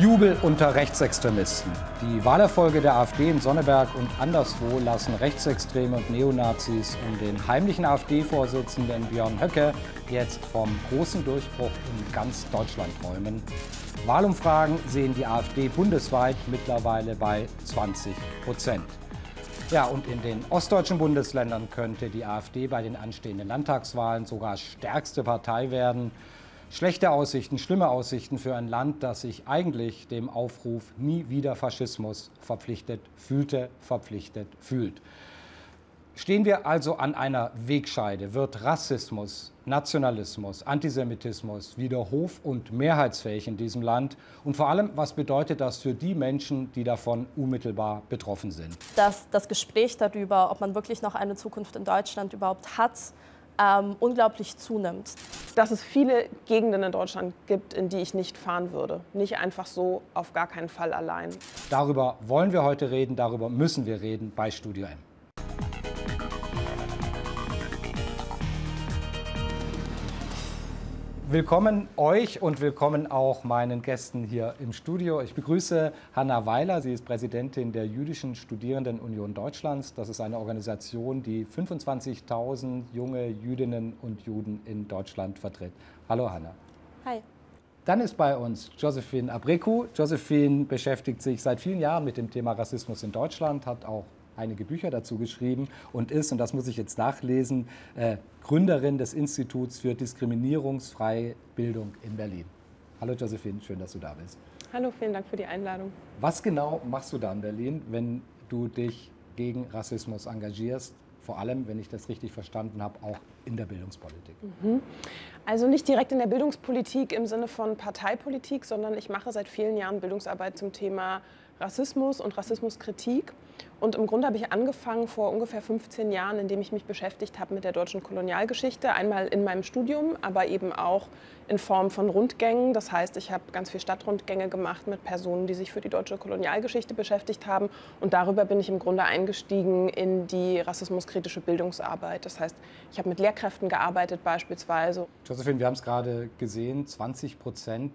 Jubel unter Rechtsextremisten. Die Wahlerfolge der AfD in Sonneberg und anderswo lassen Rechtsextreme und Neonazis um den heimlichen AfD-Vorsitzenden Björn Höcke jetzt vom großen Durchbruch in ganz Deutschland träumen. Wahlumfragen sehen die AfD bundesweit mittlerweile bei 20 Prozent. Ja, und in den ostdeutschen Bundesländern könnte die AfD bei den anstehenden Landtagswahlen sogar stärkste Partei werden. Schlechte Aussichten, schlimme Aussichten für ein Land, das sich eigentlich dem Aufruf nie wieder Faschismus verpflichtet fühlte, verpflichtet fühlt. Stehen wir also an einer Wegscheide, wird Rassismus, Nationalismus, Antisemitismus wieder hof- und mehrheitsfähig in diesem Land? Und vor allem, was bedeutet das für die Menschen, die davon unmittelbar betroffen sind? Dass das Gespräch darüber, ob man wirklich noch eine Zukunft in Deutschland überhaupt hat, ähm, unglaublich zunimmt. Dass es viele Gegenden in Deutschland gibt, in die ich nicht fahren würde. Nicht einfach so, auf gar keinen Fall allein. Darüber wollen wir heute reden, darüber müssen wir reden bei Studio M. Willkommen euch und willkommen auch meinen Gästen hier im Studio. Ich begrüße Hanna Weiler. Sie ist Präsidentin der Jüdischen Studierendenunion Deutschlands. Das ist eine Organisation, die 25.000 junge Jüdinnen und Juden in Deutschland vertritt. Hallo Hanna. Hi. Dann ist bei uns Josephine Abreku. Josephine beschäftigt sich seit vielen Jahren mit dem Thema Rassismus in Deutschland, hat auch einige Bücher dazu geschrieben und ist, und das muss ich jetzt nachlesen, äh, Gründerin des Instituts für diskriminierungsfreie Bildung in Berlin. Hallo Josephine, schön, dass du da bist. Hallo, vielen Dank für die Einladung. Was genau machst du da in Berlin, wenn du dich gegen Rassismus engagierst? Vor allem, wenn ich das richtig verstanden habe, auch in der Bildungspolitik. Mhm. Also nicht direkt in der Bildungspolitik im Sinne von Parteipolitik, sondern ich mache seit vielen Jahren Bildungsarbeit zum Thema Rassismus und Rassismuskritik. Und im Grunde habe ich angefangen vor ungefähr 15 Jahren, indem ich mich beschäftigt habe mit der deutschen Kolonialgeschichte. Einmal in meinem Studium, aber eben auch in Form von Rundgängen. Das heißt, ich habe ganz viele Stadtrundgänge gemacht mit Personen, die sich für die deutsche Kolonialgeschichte beschäftigt haben. Und darüber bin ich im Grunde eingestiegen in die rassismuskritische Bildungsarbeit. Das heißt, ich habe mit Lehrkräften gearbeitet beispielsweise. Josephine, wir haben es gerade gesehen, 20 Prozent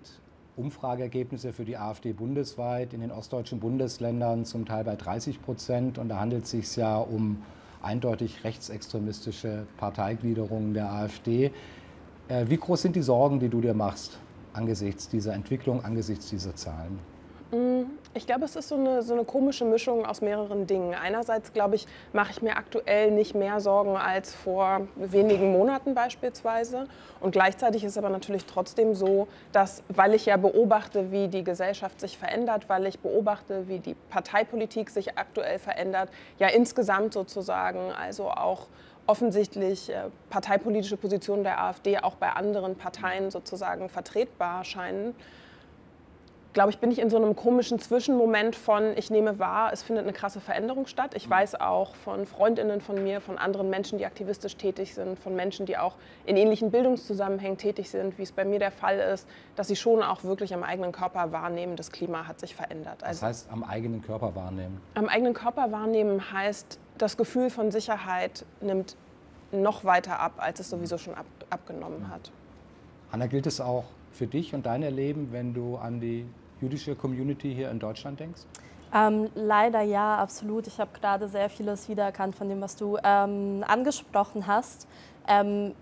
Umfrageergebnisse für die AfD bundesweit, in den ostdeutschen Bundesländern zum Teil bei 30 Prozent. Und da handelt es sich ja um eindeutig rechtsextremistische Parteigliederungen der AfD. Äh, wie groß sind die Sorgen, die du dir machst angesichts dieser Entwicklung, angesichts dieser Zahlen? Ich glaube, es ist so eine, so eine komische Mischung aus mehreren Dingen. Einerseits, glaube ich, mache ich mir aktuell nicht mehr Sorgen als vor wenigen Monaten beispielsweise. Und gleichzeitig ist aber natürlich trotzdem so, dass, weil ich ja beobachte, wie die Gesellschaft sich verändert, weil ich beobachte, wie die Parteipolitik sich aktuell verändert, ja insgesamt sozusagen, also auch offensichtlich äh, parteipolitische Positionen der AfD auch bei anderen Parteien sozusagen vertretbar scheinen glaube ich, bin ich in so einem komischen Zwischenmoment von, ich nehme wahr, es findet eine krasse Veränderung statt. Ich weiß auch von Freundinnen von mir, von anderen Menschen, die aktivistisch tätig sind, von Menschen, die auch in ähnlichen Bildungszusammenhängen tätig sind, wie es bei mir der Fall ist, dass sie schon auch wirklich am eigenen Körper wahrnehmen, das Klima hat sich verändert. Also, das heißt, am eigenen Körper wahrnehmen? Am eigenen Körper wahrnehmen heißt, das Gefühl von Sicherheit nimmt noch weiter ab, als es sowieso schon ab, abgenommen hat. Hanna, gilt es auch für dich und dein Erleben, wenn du an die jüdische Community hier in Deutschland denkst? Ähm, leider ja, absolut. Ich habe gerade sehr vieles wiedererkannt von dem, was du ähm, angesprochen hast. Ähm,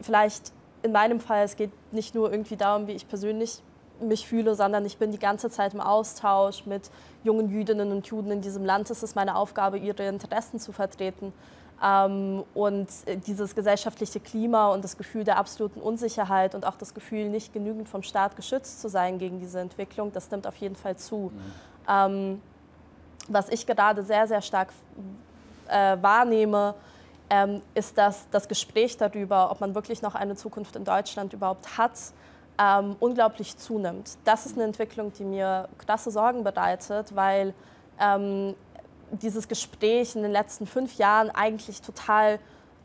vielleicht in meinem Fall, es geht nicht nur irgendwie darum, wie ich persönlich mich fühle, sondern ich bin die ganze Zeit im Austausch mit jungen Jüdinnen und Juden in diesem Land. Es ist meine Aufgabe, ihre Interessen zu vertreten. Ähm, und dieses gesellschaftliche Klima und das Gefühl der absoluten Unsicherheit und auch das Gefühl, nicht genügend vom Staat geschützt zu sein gegen diese Entwicklung, das nimmt auf jeden Fall zu. Mhm. Ähm, was ich gerade sehr, sehr stark äh, wahrnehme, ähm, ist, dass das Gespräch darüber, ob man wirklich noch eine Zukunft in Deutschland überhaupt hat, unglaublich zunimmt. Das ist eine Entwicklung, die mir krasse Sorgen bereitet, weil dieses Gespräch in den letzten fünf Jahren eigentlich total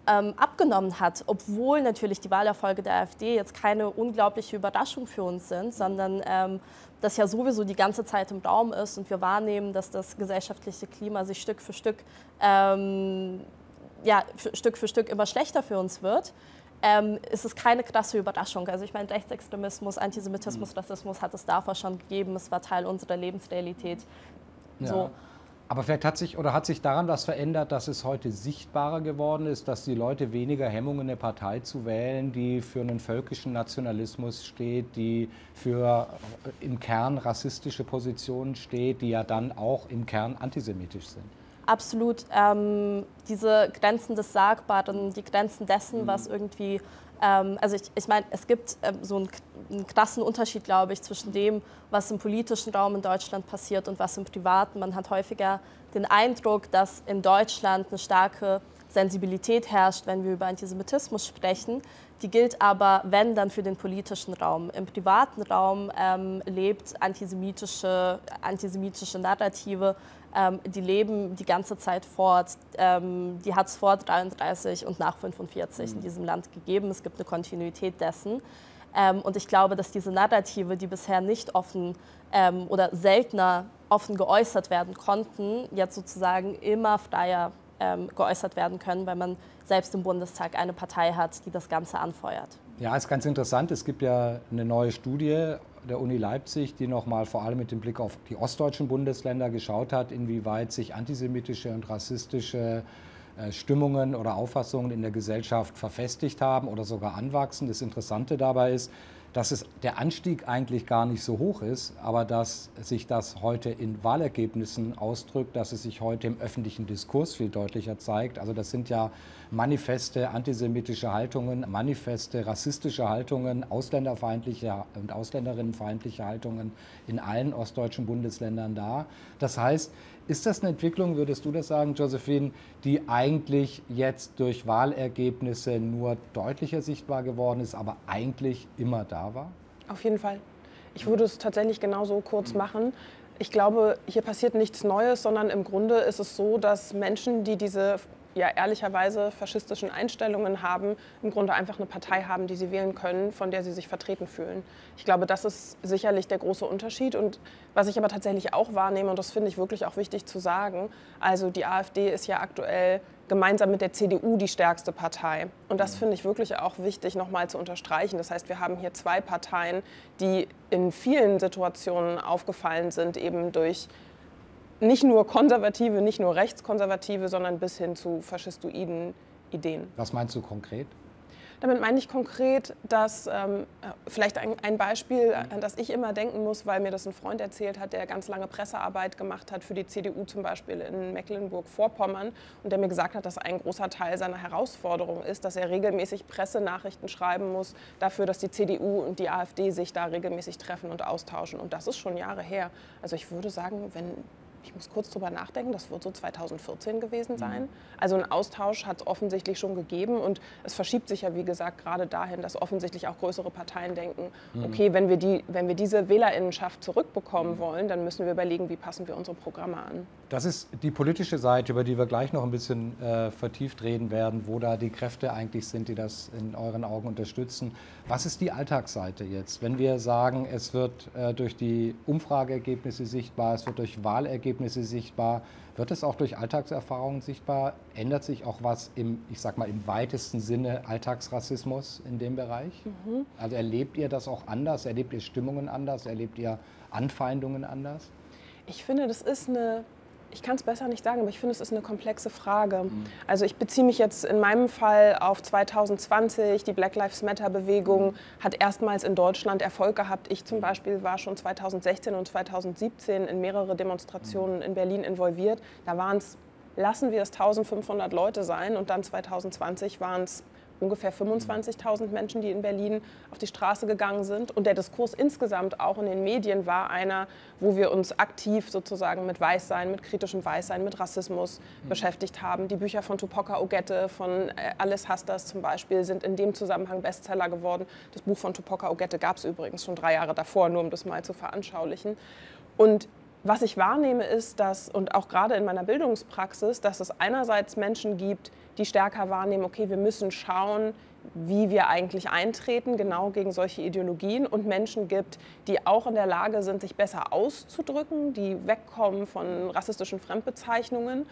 ähm, abgenommen hat, obwohl natürlich die Wahlerfolge der AfD jetzt keine unglaubliche Überraschung für uns sind, sondern ähm, das ja sowieso die ganze Zeit im Raum ist und wir wahrnehmen, dass das gesellschaftliche Klima sich Stück für Stück, ähm, ja, Stück für Stück immer schlechter für uns wird. ähm, ist es keine krasse Überraschung. Also ich meine, Rechtsextremismus, Antisemitismus, mhm. Rassismus hat es davor schon gegeben. Es war Teil unserer Lebensrealität. Ja. Aber vielleicht hat sich oder hat sich daran was verändert, dass es heute sichtbarer geworden ist, dass die Leute weniger Hemmungen, eine Partei zu wählen, die für einen völkischen Nationalismus steht, die für äh, im Kern rassistische Positionen steht, die ja dann auch im Kern antisemitisch sind. Absolut. Ähm, diese Grenzen des Sagbaren, die Grenzen dessen, mhm. was irgendwie ähm, also ich, ich meine, es gibt ähm, so einen, einen, krassen Unterschied, glaube ich, zwischen dem, was im politischen Raum in Deutschland passiert und was im privaten. Man hat häufiger den Eindruck, dass in Deutschland eine starke Sensibilität herrscht, wenn wir über Antisemitismus sprechen. Die gilt aber, wenn, dann für den politischen Raum. Im privaten Raum ähm, lebt antisemitische, antisemitische Narrative ähm, die leben die ganze Zeit fort. Ähm, die hat es vor 33 und nach 45 mhm. in diesem Land gegeben. Es gibt eine Kontinuität dessen. Ähm, und ich glaube, dass diese Narrative, die bisher nicht offen ähm, oder seltener offen geäußert werden konnten, jetzt sozusagen immer freier ähm, geäußert werden können, weil man selbst im Bundestag eine Partei hat, die das Ganze anfeuert. Ja, ist ganz interessant. Es gibt ja eine neue Studie der Uni Leipzig, die nochmal vor allem mit dem Blick auf die ostdeutschen Bundesländer geschaut hat, inwieweit sich antisemitische und rassistische äh, Stimmungen oder Auffassungen in der Gesellschaft verfestigt haben oder sogar anwachsen. Das Interessante dabei ist, dass es der Anstieg eigentlich gar nicht so hoch ist, aber dass sich das heute in Wahlergebnissen ausdrückt, dass es sich heute im öffentlichen Diskurs viel deutlicher zeigt. Also das sind ja manifeste antisemitische Haltungen, manifeste rassistische Haltungen, ausländerfeindliche und ausländerinnenfeindliche Haltungen in allen ostdeutschen Bundesländern da. Das heißt, ist das eine Entwicklung, würdest du das sagen, Josephine, die eigentlich jetzt durch Wahlergebnisse nur deutlicher sichtbar geworden ist, aber eigentlich immer da war? Auf jeden Fall. Ich würde es tatsächlich genauso kurz machen. Ich glaube, hier passiert nichts Neues, sondern im Grunde ist es so, dass Menschen, die diese ja ehrlicherweise faschistischen Einstellungen haben, im Grunde einfach eine Partei haben, die sie wählen können, von der sie sich vertreten fühlen. Ich glaube, das ist sicherlich der große Unterschied. Und was ich aber tatsächlich auch wahrnehme, und das finde ich wirklich auch wichtig zu sagen, also die AfD ist ja aktuell gemeinsam mit der CDU die stärkste Partei. Und das finde ich wirklich auch wichtig nochmal zu unterstreichen. Das heißt, wir haben hier zwei Parteien, die in vielen Situationen aufgefallen sind, eben durch nicht nur konservative, nicht nur rechtskonservative, sondern bis hin zu faschistoiden Ideen. Was meinst du konkret? Damit meine ich konkret, dass ähm, vielleicht ein, ein, Beispiel, an das ich immer denken muss, weil mir das ein Freund erzählt hat, der ganz lange Pressearbeit gemacht hat für die CDU zum Beispiel in Mecklenburg-Vorpommern und der mir gesagt hat, dass ein großer Teil seiner Herausforderung ist, dass er regelmäßig Pressenachrichten schreiben muss dafür, dass die CDU und die AfD sich da regelmäßig treffen und austauschen. Und das ist schon Jahre her. Also ich würde sagen, wenn ich muss kurz drüber nachdenken, das wird so 2014 gewesen sein. Mhm. Also ein Austausch hat es offensichtlich schon gegeben und es verschiebt sich ja, wie gesagt, gerade dahin, dass offensichtlich auch größere Parteien denken, mhm. okay, wenn wir, die, wenn wir diese Wählerinnenschaft zurückbekommen mhm. wollen, dann müssen wir überlegen, wie passen wir unsere Programme an. Das ist die politische Seite, über die wir gleich noch ein bisschen äh, vertieft reden werden, wo da die Kräfte eigentlich sind, die das in euren Augen unterstützen. Was ist die Alltagsseite jetzt? Wenn wir sagen, es wird äh, durch die Umfrageergebnisse sichtbar, es wird durch Wahlergebnisse Ergebnisse sichtbar? Wird es auch durch Alltagserfahrungen sichtbar? Ändert sich auch was im, ich sag mal, im weitesten Sinne Alltagsrassismus in dem Bereich? Mhm. Also erlebt ihr das auch anders? Erlebt ihr Stimmungen anders? Erlebt ihr Anfeindungen anders? Ich finde, das ist eine ich kann es besser nicht sagen, aber ich finde, es ist eine komplexe Frage. Mhm. Also ich beziehe mich jetzt in meinem Fall auf 2020. Die Black Lives Matter-Bewegung mhm. hat erstmals in Deutschland Erfolg gehabt. Ich zum Beispiel war schon 2016 und 2017 in mehrere Demonstrationen mhm. in Berlin involviert. Da waren es, lassen wir es 1500 Leute sein und dann 2020 waren es ungefähr 25.000 Menschen, die in Berlin auf die Straße gegangen sind. Und der Diskurs insgesamt auch in den Medien war einer, wo wir uns aktiv sozusagen mit Weißsein, mit kritischem Weißsein, mit Rassismus mhm. beschäftigt haben. Die Bücher von Tupoka Ogette, von äh, Alice Hastas zum Beispiel, sind in dem Zusammenhang Bestseller geworden. Das Buch von Tupoka Ogette gab es übrigens schon drei Jahre davor, nur um das mal zu veranschaulichen. Und was ich wahrnehme ist, dass, und auch gerade in meiner Bildungspraxis, dass es einerseits Menschen gibt, die stärker wahrnehmen, okay, wir müssen schauen, wie wir eigentlich eintreten, genau gegen solche Ideologien und Menschen gibt, die auch in der Lage sind, sich besser auszudrücken, die wegkommen von rassistischen Fremdbezeichnungen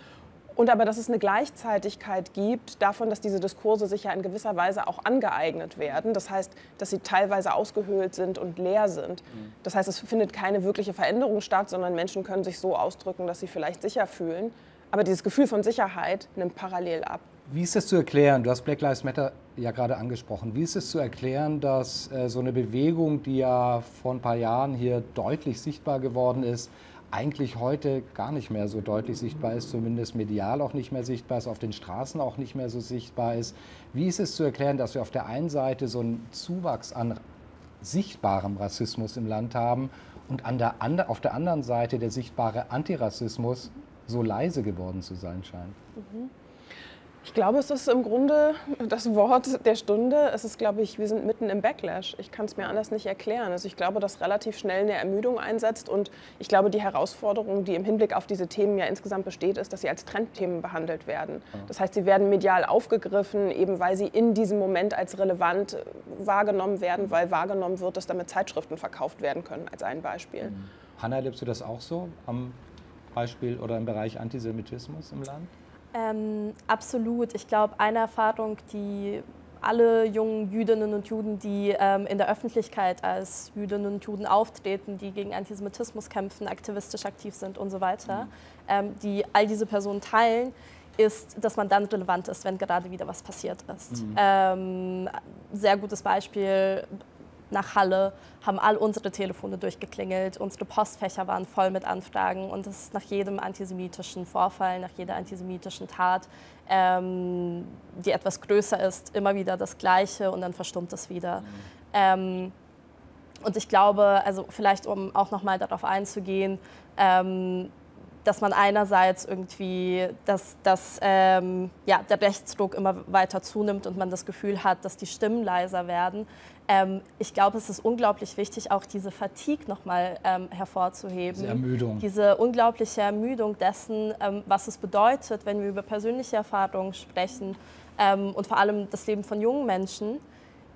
Und aber, dass es eine Gleichzeitigkeit gibt davon, dass diese Diskurse sich ja in gewisser Weise auch angeeignet werden. Das heißt, dass sie teilweise ausgehöhlt sind und leer sind. Das heißt, es findet keine wirkliche Veränderung statt, sondern Menschen können sich so ausdrücken, dass sie vielleicht sicher fühlen. Aber dieses Gefühl von Sicherheit nimmt parallel ab. Wie ist es zu erklären, du hast Black Lives Matter ja gerade angesprochen, wie ist es zu erklären, dass äh, so eine Bewegung, die ja vor ein paar Jahren hier deutlich sichtbar geworden ist, eigentlich heute gar nicht mehr so deutlich sichtbar ist, zumindest medial auch nicht mehr sichtbar ist, auf den Straßen auch nicht mehr so sichtbar ist. Wie ist es zu erklären, dass wir auf der einen Seite so einen Zuwachs an sichtbarem Rassismus im Land haben und an der, auf der anderen Seite der sichtbare Antirassismus so leise geworden zu sein scheint? Mhm. Ich glaube, es ist im Grunde das Wort der Stunde. Es ist, glaube ich, wir sind mitten im Backlash. Ich kann es mir anders nicht erklären. Also ich glaube, dass relativ schnell eine Ermüdung einsetzt und ich glaube, die Herausforderung, die im Hinblick auf diese Themen ja insgesamt besteht, ist, dass sie als Trendthemen behandelt werden. Das heißt, sie werden medial aufgegriffen, eben weil sie in diesem Moment als relevant wahrgenommen werden, weil wahrgenommen wird, dass damit Zeitschriften verkauft werden können, als ein Beispiel. Mhm. Hanna, erlebst du das auch so am Beispiel oder im Bereich Antisemitismus im Land? Ähm, absolut. Ich glaube, eine Erfahrung, die alle jungen Jüdinnen und Juden, die ähm, in der Öffentlichkeit als Jüdinnen und Juden auftreten, die gegen Antisemitismus kämpfen, aktivistisch aktiv sind und so weiter, mhm. ähm, die all diese Personen teilen, ist, dass man dann relevant ist, wenn gerade wieder was passiert ist. Mhm. Ähm, sehr gutes Beispiel, nach Halle, haben all unsere Telefone durchgeklingelt, unsere Postfächer waren voll mit Anfragen und es ist nach jedem antisemitischen Vorfall, nach jeder antisemitischen Tat, ähm, die etwas größer ist, immer wieder das Gleiche und dann verstummt es wieder. Mhm. Ähm, und ich glaube, also vielleicht um auch noch mal darauf einzugehen, ähm, dass man einerseits irgendwie, dass, dass ähm, ja, der Rechtsdruck immer weiter zunimmt und man das Gefühl hat, dass die Stimmen leiser werden. Ähm, ich glaube, es ist unglaublich wichtig, auch diese Fatigue nochmal ähm, hervorzuheben. Diese Ermüdung. Diese unglaubliche Ermüdung dessen, ähm, was es bedeutet, wenn wir über persönliche Erfahrungen sprechen ähm, und vor allem das Leben von jungen Menschen.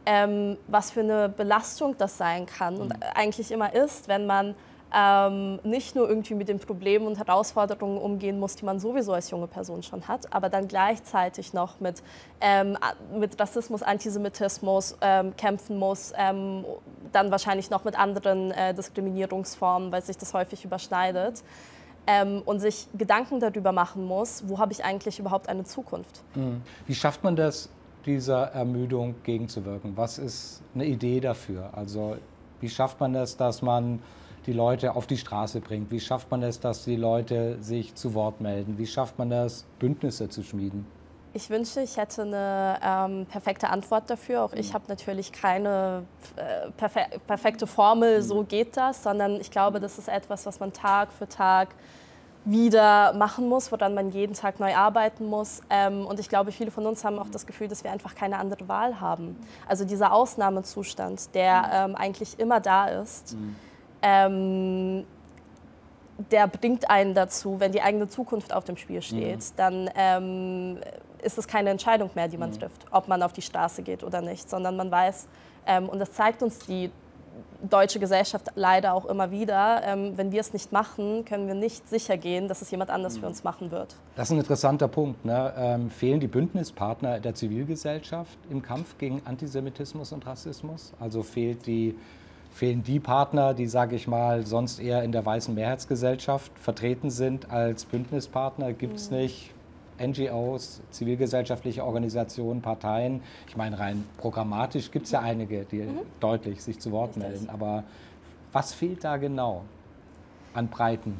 Ähm, was für eine Belastung das sein kann und mhm. eigentlich immer ist, wenn man ähm, nicht nur irgendwie mit den Problemen und Herausforderungen umgehen muss, die man sowieso als junge Person schon hat, aber dann gleichzeitig noch mit, ähm, mit Rassismus, Antisemitismus ähm, kämpfen muss, ähm, dann wahrscheinlich noch mit anderen äh, Diskriminierungsformen, weil sich das häufig überschneidet. Ähm, und sich Gedanken darüber machen muss, wo habe ich eigentlich überhaupt eine Zukunft. Mhm. Wie schafft man das, dieser Ermüdung gegenzuwirken? Was ist eine Idee dafür? Also wie schafft man das, dass man die Leute auf die Straße bringt? Wie schafft man es, dass die Leute sich zu Wort melden? Wie schafft man das, Bündnisse zu schmieden? Ich wünsche, ich hätte eine ähm, perfekte Antwort dafür. Auch ich mhm. habe natürlich keine äh, perfe perfekte Formel, so mhm. geht das, sondern ich glaube, das ist etwas, was man Tag für Tag wieder machen muss, woran man jeden Tag neu arbeiten muss. Ähm, und ich glaube, viele von uns haben auch das Gefühl, dass wir einfach keine andere Wahl haben. Also dieser Ausnahmezustand, der mhm. ähm, eigentlich immer da ist. Mhm ähm, der bringt einen dazu, wenn die eigene Zukunft auf dem Spiel steht, mhm. dann ähm, ist es keine Entscheidung mehr, die man mhm. trifft, ob man auf die Straße geht oder nicht, sondern man weiß, ähm, und das zeigt uns die deutsche Gesellschaft leider auch immer wieder, ähm, wenn wir es nicht machen, können wir nicht sicher gehen, dass es jemand anders mhm. für uns machen wird. Das ist ein interessanter Punkt. Ne? Ähm, fehlen die Bündnispartner der Zivilgesellschaft im Kampf gegen Antisemitismus und Rassismus? Also fehlt die fehlen die Partner, die, sage ich mal, sonst eher in der weißen Mehrheitsgesellschaft vertreten sind als Bündnispartner? Gibt es mhm. nicht NGOs, zivilgesellschaftliche Organisationen, Parteien? Ich meine, rein programmatisch gibt es ja einige, die mhm. deutlich sich zu Wort melden. Aber was fehlt da genau an Breiten,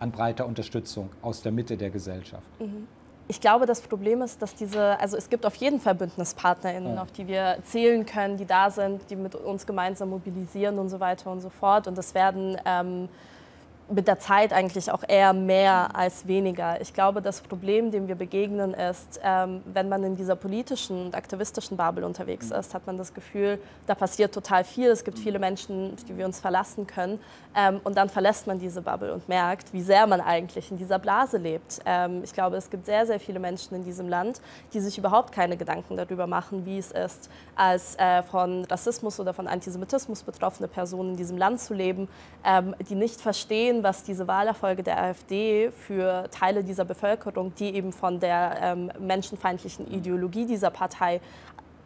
an breiter Unterstützung aus der Mitte der Gesellschaft? Mhm ich glaube, das Problem ist, dass diese, also es gibt auf jeden Fall BündnispartnerInnen, ja. auf die wir zählen können, die da sind, die mit uns gemeinsam mobilisieren und so weiter und so fort. Und das werden ähm, mit der Zeit eigentlich auch eher mehr als weniger. Ich glaube, das Problem, dem wir begegnen, ist, ähm, wenn man in dieser politischen und aktivistischen Bubble unterwegs mhm. ist, hat man das Gefühl, da passiert total viel. Es gibt viele Menschen, die wir uns verlassen können. Ähm, und dann verlässt man diese Bubble und merkt, wie sehr man eigentlich in dieser Blase lebt. Ähm, ich glaube, es gibt sehr, sehr viele Menschen in diesem Land, die sich überhaupt keine Gedanken darüber machen, wie es ist, als äh, von Rassismus oder von Antisemitismus betroffene Person in diesem Land zu leben, ähm, die nicht verstehen, was diese Wahlerfolge der AfD für Teile dieser Bevölkerung, die eben von der ähm, menschenfeindlichen Ideologie dieser Partei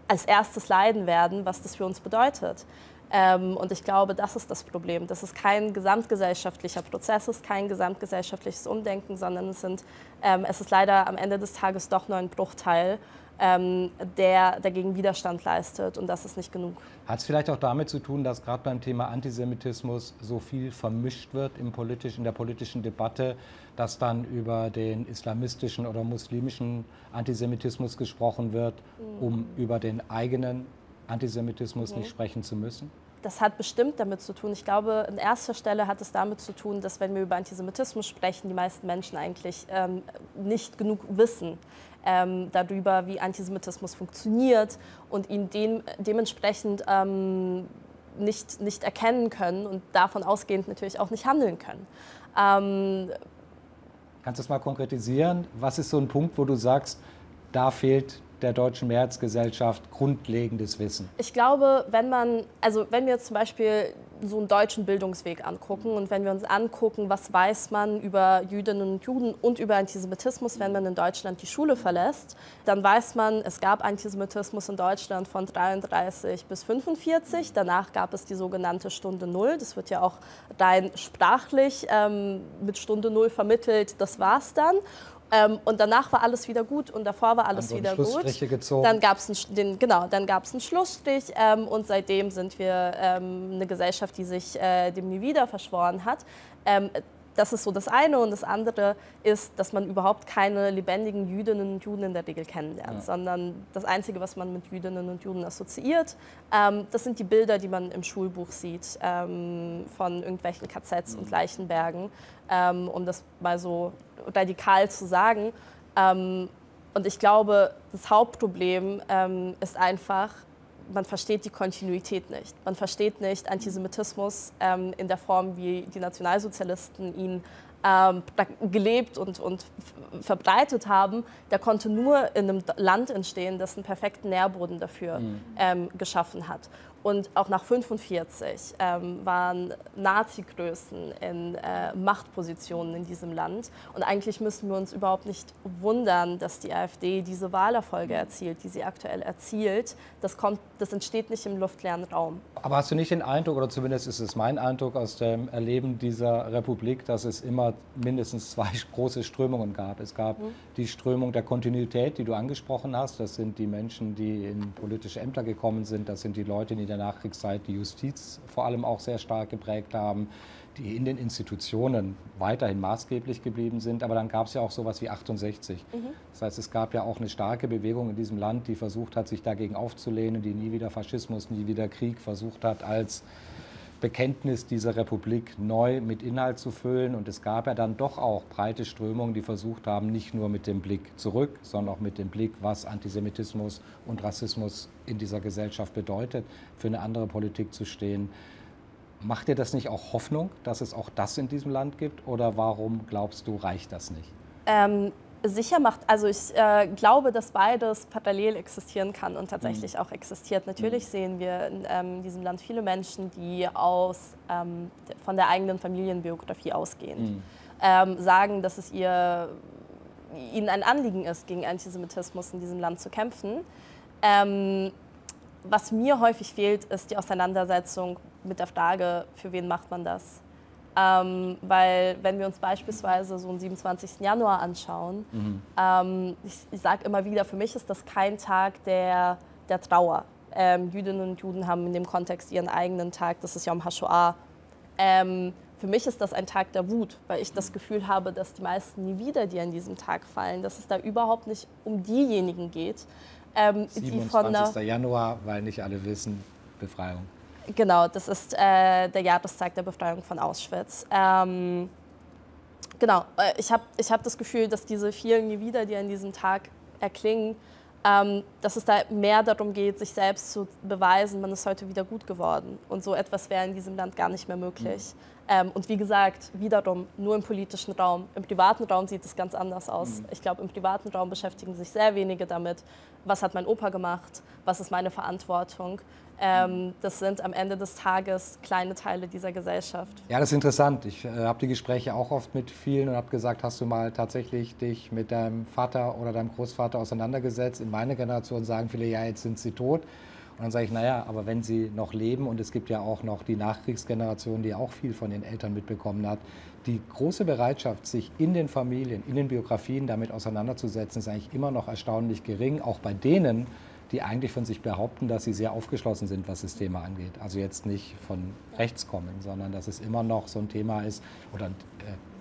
als erstes leiden werden, was das für uns bedeutet. Ähm, und ich glaube, das ist das Problem. Das ist kein gesamtgesellschaftlicher Prozess, ist kein gesamtgesellschaftliches Umdenken, sondern es, sind, ähm, es ist leider am Ende des Tages doch nur ein Bruchteil, ähm, der dagegen Widerstand leistet. Und das ist nicht genug. Hat es vielleicht auch damit zu tun, dass gerade beim Thema Antisemitismus so viel vermischt wird im politischen, in der politischen Debatte, dass dann über den islamistischen oder muslimischen Antisemitismus gesprochen wird, um mhm. über den eigenen Antisemitismus mhm. nicht sprechen zu müssen? Das hat bestimmt damit zu tun. Ich glaube, an erster Stelle hat es damit zu tun, dass wenn wir über Antisemitismus sprechen, die meisten Menschen eigentlich ähm, nicht genug wissen ähm, darüber, wie Antisemitismus funktioniert und ihn dem, dementsprechend ähm, nicht, nicht erkennen können und davon ausgehend natürlich auch nicht handeln können. Ähm, Kannst du es mal konkretisieren? Was ist so ein Punkt, wo du sagst, da fehlt der deutschen Mehrheitsgesellschaft grundlegendes Wissen? Ich glaube, wenn man, also wenn wir zum Beispiel so einen deutschen Bildungsweg angucken und wenn wir uns angucken, was weiß man über Jüdinnen und Juden und über Antisemitismus, wenn man in Deutschland die Schule verlässt, dann weiß man, es gab Antisemitismus in Deutschland von 33 bis 45. Danach gab es die sogenannte Stunde Null. Das wird ja auch rein sprachlich ähm, mit Stunde Null vermittelt. Das war es dann. Ähm, und danach war alles wieder gut und davor war alles wieder gut. Gezogen. Dann gab es einen, genau, einen Schlussstrich ähm, und seitdem sind wir ähm, eine Gesellschaft, die sich äh, dem nie wieder verschworen hat. Das ist so das eine. Und das andere ist, dass man überhaupt keine lebendigen Jüdinnen und Juden in der Regel kennenlernt, ja. sondern das Einzige, was man mit Jüdinnen und Juden assoziiert, ähm, das sind die Bilder, die man im Schulbuch sieht ähm, von irgendwelchen KZs mhm. und Leichenbergen, ähm, um das mal so radikal zu sagen. Ähm, und ich glaube, das Hauptproblem ähm, ist einfach, man versteht die Kontinuität nicht. Man versteht nicht Antisemitismus ähm, in der Form, wie die Nationalsozialisten ihn ähm, gelebt und, und verbreitet haben. Der konnte nur in einem Land entstehen, das einen perfekten Nährboden dafür mhm. ähm, geschaffen hat. Und auch nach 1945 ähm, waren Nazi-Größen in äh, Machtpositionen in diesem Land. Und eigentlich müssen wir uns überhaupt nicht wundern, dass die AfD diese Wahlerfolge erzielt, die sie aktuell erzielt. Das, kommt, das entsteht nicht im luftleeren Raum. Aber hast du nicht den Eindruck, oder zumindest ist es mein Eindruck aus dem Erleben dieser Republik, dass es immer mindestens zwei große Strömungen gab? Es gab mhm. die Strömung der Kontinuität, die du angesprochen hast. Das sind die Menschen, die in politische Ämter gekommen sind. Das sind die Leute, die der Nachkriegszeit die Justiz vor allem auch sehr stark geprägt haben, die in den Institutionen weiterhin maßgeblich geblieben sind. Aber dann gab es ja auch sowas wie 68. Mhm. Das heißt, es gab ja auch eine starke Bewegung in diesem Land, die versucht hat, sich dagegen aufzulehnen, die nie wieder Faschismus, nie wieder Krieg versucht hat, als Bekenntnis dieser Republik neu mit Inhalt zu füllen. Und es gab ja dann doch auch breite Strömungen, die versucht haben, nicht nur mit dem Blick zurück, sondern auch mit dem Blick, was Antisemitismus und Rassismus in dieser Gesellschaft bedeutet, für eine andere Politik zu stehen. Macht dir das nicht auch Hoffnung, dass es auch das in diesem Land gibt? Oder warum glaubst du, reicht das nicht? Ähm, sicher macht, also ich äh, glaube, dass beides parallel existieren kann und tatsächlich mhm. auch existiert. Natürlich mhm. sehen wir in ähm, diesem Land viele Menschen, die aus, ähm, von der eigenen Familienbiografie ausgehend mhm. ähm, sagen, dass es ihr, ihnen ein Anliegen ist, gegen Antisemitismus in diesem Land zu kämpfen. Ähm, was mir häufig fehlt, ist die Auseinandersetzung mit der Frage, für wen macht man das? Ähm, weil wenn wir uns beispielsweise so einen 27. Januar anschauen, mhm. ähm, ich, ich sage immer wieder, für mich ist das kein Tag der, der Trauer. Ähm, Jüdinnen und Juden haben in dem Kontext ihren eigenen Tag, das ist Yom HaShoah. Ähm, für mich ist das ein Tag der Wut, weil ich das Gefühl habe, dass die meisten nie wieder, die an diesem Tag fallen, dass es da überhaupt nicht um diejenigen geht, ähm, 27. die von der Januar, weil nicht alle wissen, Befreiung. Genau, das ist äh, der Jahrestag der Befreiung von Auschwitz. Ähm, genau, äh, ich habe ich hab das Gefühl, dass diese vielen Nie wieder, die an diesem Tag erklingen, ähm, dass es da mehr darum geht, sich selbst zu beweisen, man ist heute wieder gut geworden. Und so etwas wäre in diesem Land gar nicht mehr möglich. Mhm. Ähm, und wie gesagt, wiederum nur im politischen Raum. Im privaten Raum sieht es ganz anders aus. Mhm. Ich glaube, im privaten Raum beschäftigen sich sehr wenige damit, was hat mein Opa gemacht, was ist meine Verantwortung. Ähm, das sind am Ende des Tages kleine Teile dieser Gesellschaft. Ja, das ist interessant. Ich äh, habe die Gespräche auch oft mit vielen und habe gesagt, hast du mal tatsächlich dich mit deinem Vater oder deinem Großvater auseinandergesetzt? In meiner Generation sagen viele, ja, jetzt sind sie tot. Und dann sage ich, naja, aber wenn sie noch leben und es gibt ja auch noch die Nachkriegsgeneration, die auch viel von den Eltern mitbekommen hat, die große Bereitschaft, sich in den Familien, in den Biografien damit auseinanderzusetzen, ist eigentlich immer noch erstaunlich gering, auch bei denen, die eigentlich von sich behaupten, dass sie sehr aufgeschlossen sind, was das Thema angeht. Also jetzt nicht von rechts kommen, sondern dass es immer noch so ein Thema ist oder äh,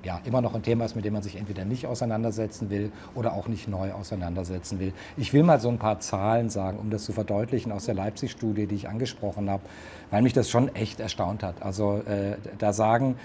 ja, immer noch ein Thema ist, mit dem man sich entweder nicht auseinandersetzen will oder auch nicht neu auseinandersetzen will. Ich will mal so ein paar Zahlen sagen, um das zu verdeutlichen aus der Leipzig-Studie, die ich angesprochen habe, weil mich das schon echt erstaunt hat. Also äh, da sagen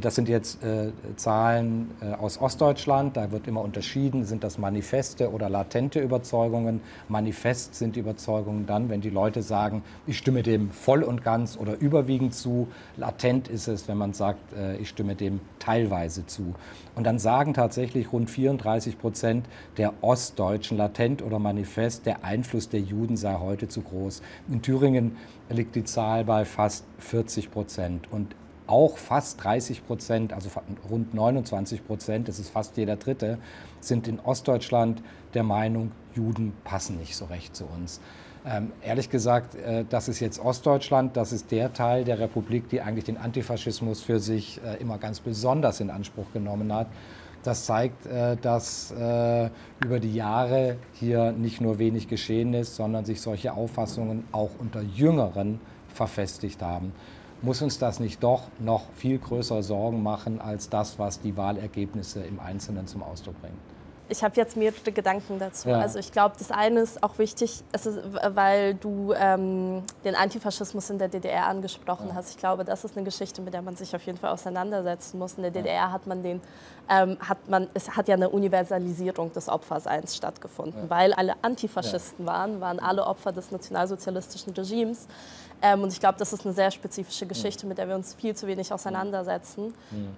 das sind jetzt äh, Zahlen äh, aus Ostdeutschland. Da wird immer unterschieden, sind das manifeste oder latente Überzeugungen. Manifest sind die Überzeugungen dann, wenn die Leute sagen, ich stimme dem voll und ganz oder überwiegend zu. Latent ist es, wenn man sagt, äh, ich stimme dem teilweise zu. Und dann sagen tatsächlich rund 34 Prozent der Ostdeutschen latent oder manifest, der Einfluss der Juden sei heute zu groß. In Thüringen liegt die Zahl bei fast 40 Prozent. Und auch fast 30 Prozent, also rund 29 Prozent, das ist fast jeder Dritte, sind in Ostdeutschland der Meinung, Juden passen nicht so recht zu uns. Ähm, ehrlich gesagt, äh, das ist jetzt Ostdeutschland, das ist der Teil der Republik, die eigentlich den Antifaschismus für sich äh, immer ganz besonders in Anspruch genommen hat. Das zeigt, äh, dass äh, über die Jahre hier nicht nur wenig geschehen ist, sondern sich solche Auffassungen auch unter Jüngeren verfestigt haben muss uns das nicht doch noch viel größer Sorgen machen als das, was die Wahlergebnisse im Einzelnen zum Ausdruck bringen? Ich habe jetzt mehrere Gedanken dazu. Ja. Also ich glaube, das eine ist auch wichtig, ist, weil du ähm, den Antifaschismus in der DDR angesprochen ja. hast. Ich glaube, das ist eine Geschichte, mit der man sich auf jeden Fall auseinandersetzen muss. In der DDR ja. hat man den, ähm, hat man, es hat ja eine Universalisierung des Opferseins stattgefunden, weil alle Antifaschisten waren, waren alle Opfer des nationalsozialistischen Regimes. Ähm, und ich glaube, das ist eine sehr spezifische Geschichte, mit der wir uns viel zu wenig auseinandersetzen,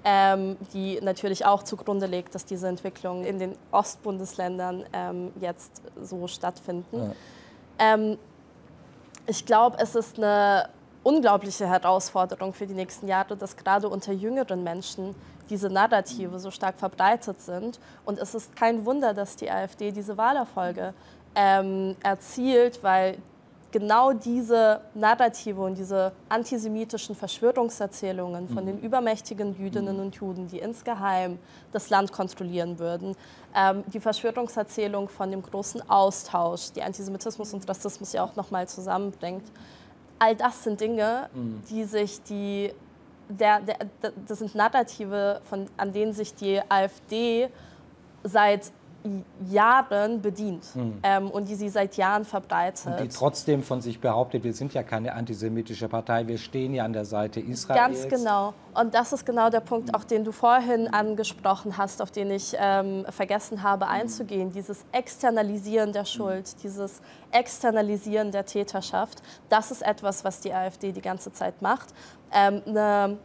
ähm, die natürlich auch zugrunde legt, dass diese Entwicklungen in den Ostbundesländern ähm, jetzt so stattfinden. Ja. Ähm, ich glaube, es ist eine unglaubliche Herausforderung für die nächsten Jahre, dass gerade unter jüngeren Menschen diese Narrative so stark verbreitet sind. Und es ist kein Wunder, dass die AfD diese Wahlerfolge ähm, erzielt, weil genau diese Narrative und diese antisemitischen Verschwörungserzählungen von den mhm. übermächtigen Jüdinnen und Juden, die insgeheim das Land kontrollieren würden, ähm, die Verschwörungserzählung von dem großen Austausch, die Antisemitismus und Rassismus ja auch nochmal zusammenbringt, all das sind Dinge, mhm. die sich die, der, der, das sind Narrative, von, an denen sich die AfD seit Jahren bedient hm. ähm, und die sie seit Jahren verbreitet. Und die trotzdem von sich behauptet, wir sind ja keine antisemitische Partei, wir stehen ja an der Seite Israels. Ganz genau. Und das ist genau der Punkt, auch den du vorhin angesprochen hast, auf den ich ähm, vergessen habe einzugehen. Dieses Externalisieren der Schuld, dieses Externalisieren der Täterschaft, das ist etwas, was die AfD die ganze Zeit macht. Ähm, eine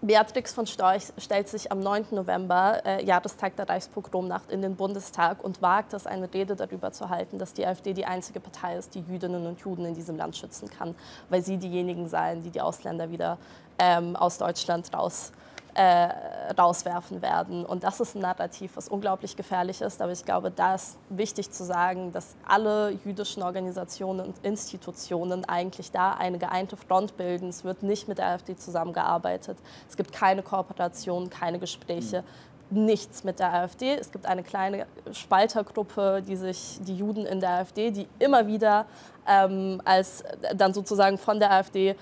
Beatrix von Storch stellt sich am 9. November, äh, Jahrestag der Reichspogromnacht, in den Bundestag und wagt es, eine Rede darüber zu halten, dass die AfD die einzige Partei ist, die Jüdinnen und Juden in diesem Land schützen kann, weil sie diejenigen seien, die die Ausländer wieder ähm, aus Deutschland raus äh, rauswerfen werden. Und das ist ein Narrativ, was unglaublich gefährlich ist. Aber ich glaube, da ist wichtig zu sagen, dass alle jüdischen Organisationen und Institutionen eigentlich da eine geeinte Front bilden. Es wird nicht mit der AfD zusammengearbeitet. Es gibt keine Kooperation, keine Gespräche. Nichts mit der AfD. Es gibt eine kleine Spaltergruppe, die sich die Juden in der AfD, die immer wieder ähm, als dann sozusagen von der AfD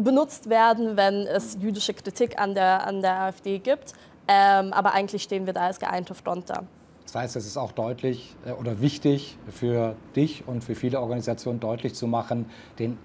benutzt werden, wenn es jüdische Kritik an der, an der AfD gibt. Ähm, aber eigentlich stehen wir da als geeinte Front da. Das heißt, es ist auch deutlich äh, oder wichtig für dich und für viele Organisationen deutlich zu machen, den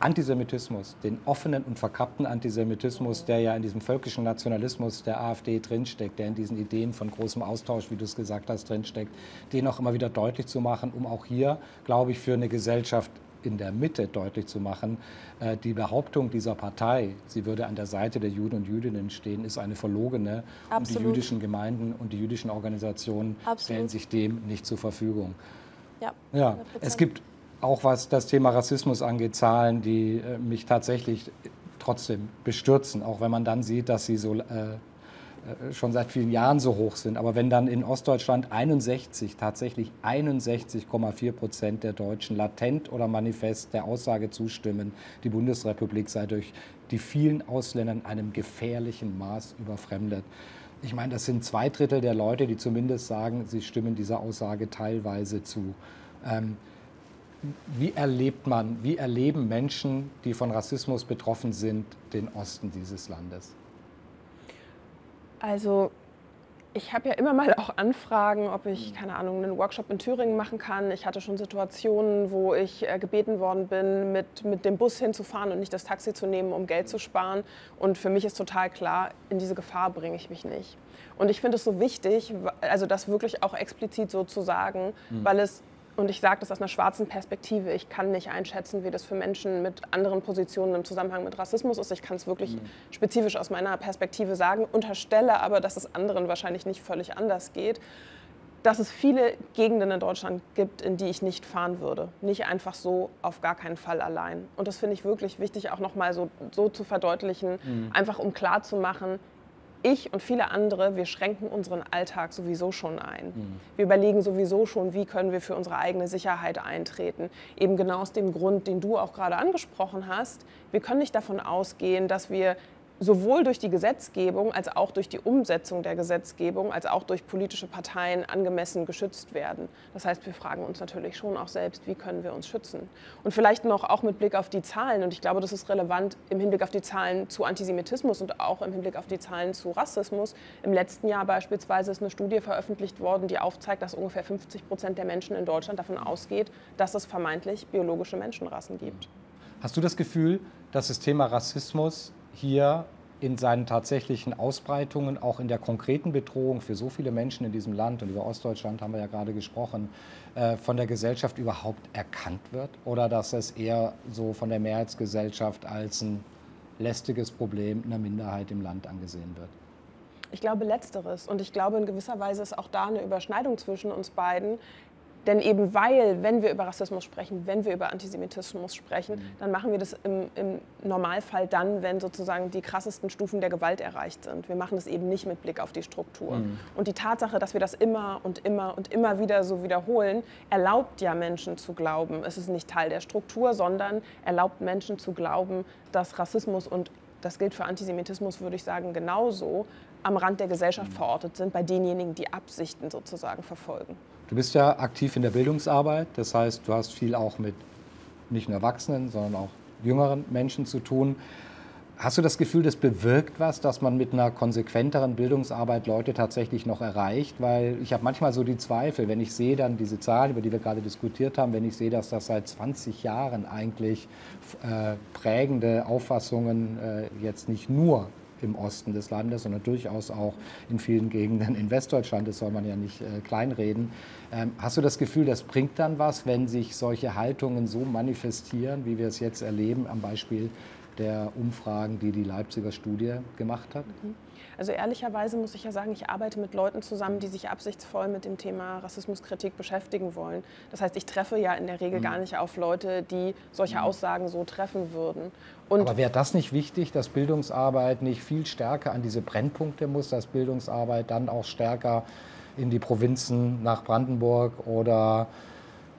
Antisemitismus, den offenen und verkappten Antisemitismus, der ja in diesem völkischen Nationalismus der AfD drinsteckt, der in diesen Ideen von großem Austausch, wie du es gesagt hast, drinsteckt, den auch immer wieder deutlich zu machen, um auch hier, glaube ich, für eine Gesellschaft in der Mitte deutlich zu machen, äh, die Behauptung dieser Partei, sie würde an der Seite der Juden und Jüdinnen stehen, ist eine verlogene. Absolut. Und die jüdischen Gemeinden und die jüdischen Organisationen Absolut. stellen sich dem nicht zur Verfügung. Ja, ja. es gibt auch was das Thema Rassismus angeht, Zahlen, die äh, mich tatsächlich trotzdem bestürzen, auch wenn man dann sieht, dass sie so äh, äh, schon seit vielen Jahren so hoch sind. Aber wenn dann in Ostdeutschland 61, tatsächlich 61,4 Prozent der Deutschen latent oder manifest der Aussage zustimmen, die Bundesrepublik sei durch die vielen Ausländer in einem gefährlichen Maß überfremdet. Ich meine, das sind zwei Drittel der Leute, die zumindest sagen, sie stimmen dieser Aussage teilweise zu. Ähm, wie erlebt man, wie erleben Menschen, die von Rassismus betroffen sind, den Osten dieses Landes? Also ich habe ja immer mal auch Anfragen, ob ich, keine Ahnung, einen Workshop in Thüringen machen kann. Ich hatte schon Situationen, wo ich äh, gebeten worden bin, mit, mit dem Bus hinzufahren und nicht das Taxi zu nehmen, um Geld zu sparen. Und für mich ist total klar, in diese Gefahr bringe ich mich nicht. Und ich finde es so wichtig, also das wirklich auch explizit so zu sagen, mhm. weil es und ich sage das aus einer schwarzen Perspektive. Ich kann nicht einschätzen, wie das für Menschen mit anderen Positionen im Zusammenhang mit Rassismus ist. Ich kann es wirklich mhm. spezifisch aus meiner Perspektive sagen, unterstelle aber, dass es anderen wahrscheinlich nicht völlig anders geht. Dass es viele Gegenden in Deutschland gibt, in die ich nicht fahren würde. Nicht einfach so, auf gar keinen Fall allein. Und das finde ich wirklich wichtig, auch nochmal so, so zu verdeutlichen, mhm. einfach um klarzumachen, ich und viele andere, wir schränken unseren Alltag sowieso schon ein. Mhm. Wir überlegen sowieso schon, wie können wir für unsere eigene Sicherheit eintreten. Eben genau aus dem Grund, den du auch gerade angesprochen hast. Wir können nicht davon ausgehen, dass wir sowohl durch die Gesetzgebung als auch durch die Umsetzung der Gesetzgebung als auch durch politische Parteien angemessen geschützt werden. Das heißt, wir fragen uns natürlich schon auch selbst, wie können wir uns schützen? Und vielleicht noch auch mit Blick auf die Zahlen, und ich glaube, das ist relevant im Hinblick auf die Zahlen zu Antisemitismus und auch im Hinblick auf die Zahlen zu Rassismus. Im letzten Jahr beispielsweise ist eine Studie veröffentlicht worden, die aufzeigt, dass ungefähr 50 Prozent der Menschen in Deutschland davon ausgeht, dass es vermeintlich biologische Menschenrassen gibt. Hast du das Gefühl, dass das Thema Rassismus hier in seinen tatsächlichen Ausbreitungen, auch in der konkreten Bedrohung für so viele Menschen in diesem Land, und über Ostdeutschland haben wir ja gerade gesprochen, äh, von der Gesellschaft überhaupt erkannt wird? Oder dass es eher so von der Mehrheitsgesellschaft als ein lästiges Problem einer Minderheit im Land angesehen wird? Ich glaube letzteres. Und ich glaube, in gewisser Weise ist auch da eine Überschneidung zwischen uns beiden. Denn eben weil, wenn wir über Rassismus sprechen, wenn wir über Antisemitismus sprechen, mhm. dann machen wir das im, im, Normalfall dann, wenn sozusagen die krassesten Stufen der Gewalt erreicht sind. Wir machen das eben nicht mit Blick auf die Struktur. Mhm. Und die Tatsache, dass wir das immer und immer und immer wieder so wiederholen, erlaubt ja Menschen zu glauben, es ist nicht Teil der Struktur, sondern erlaubt Menschen zu glauben, dass Rassismus und das gilt für Antisemitismus, würde ich sagen, genauso am Rand der Gesellschaft mhm. verortet sind, bei denjenigen, die Absichten sozusagen verfolgen. Du bist ja aktiv in der Bildungsarbeit, das heißt, du hast viel auch mit nicht nur Erwachsenen, sondern auch jüngeren Menschen zu tun. Hast du das Gefühl, das bewirkt was, dass man mit einer konsequenteren Bildungsarbeit Leute tatsächlich noch erreicht? Weil ich habe manchmal so die Zweifel, wenn ich sehe dann diese Zahlen, über die wir gerade diskutiert haben, wenn ich sehe, dass das seit 20 Jahren eigentlich äh, prägende Auffassungen äh, jetzt nicht nur im Osten des Landes, sondern durchaus auch in vielen Gegenden in Westdeutschland, das soll man ja nicht äh, kleinreden. Ähm, hast du das Gefühl, das bringt dann was, wenn sich solche Haltungen so manifestieren, wie wir es jetzt erleben am Beispiel der Umfragen, die die Leipziger Studie gemacht hat? Mhm. Also ehrlicherweise muss ich ja sagen, ich arbeite mit Leuten zusammen, die sich absichtsvoll mit dem Thema Rassismuskritik beschäftigen wollen. Das heißt, ich treffe ja in der Regel mhm. gar nicht auf Leute, die solche mhm. Aussagen so treffen würden. Und Aber wäre das nicht wichtig, dass Bildungsarbeit nicht viel stärker an diese Brennpunkte muss, dass Bildungsarbeit dann auch stärker in die Provinzen nach Brandenburg oder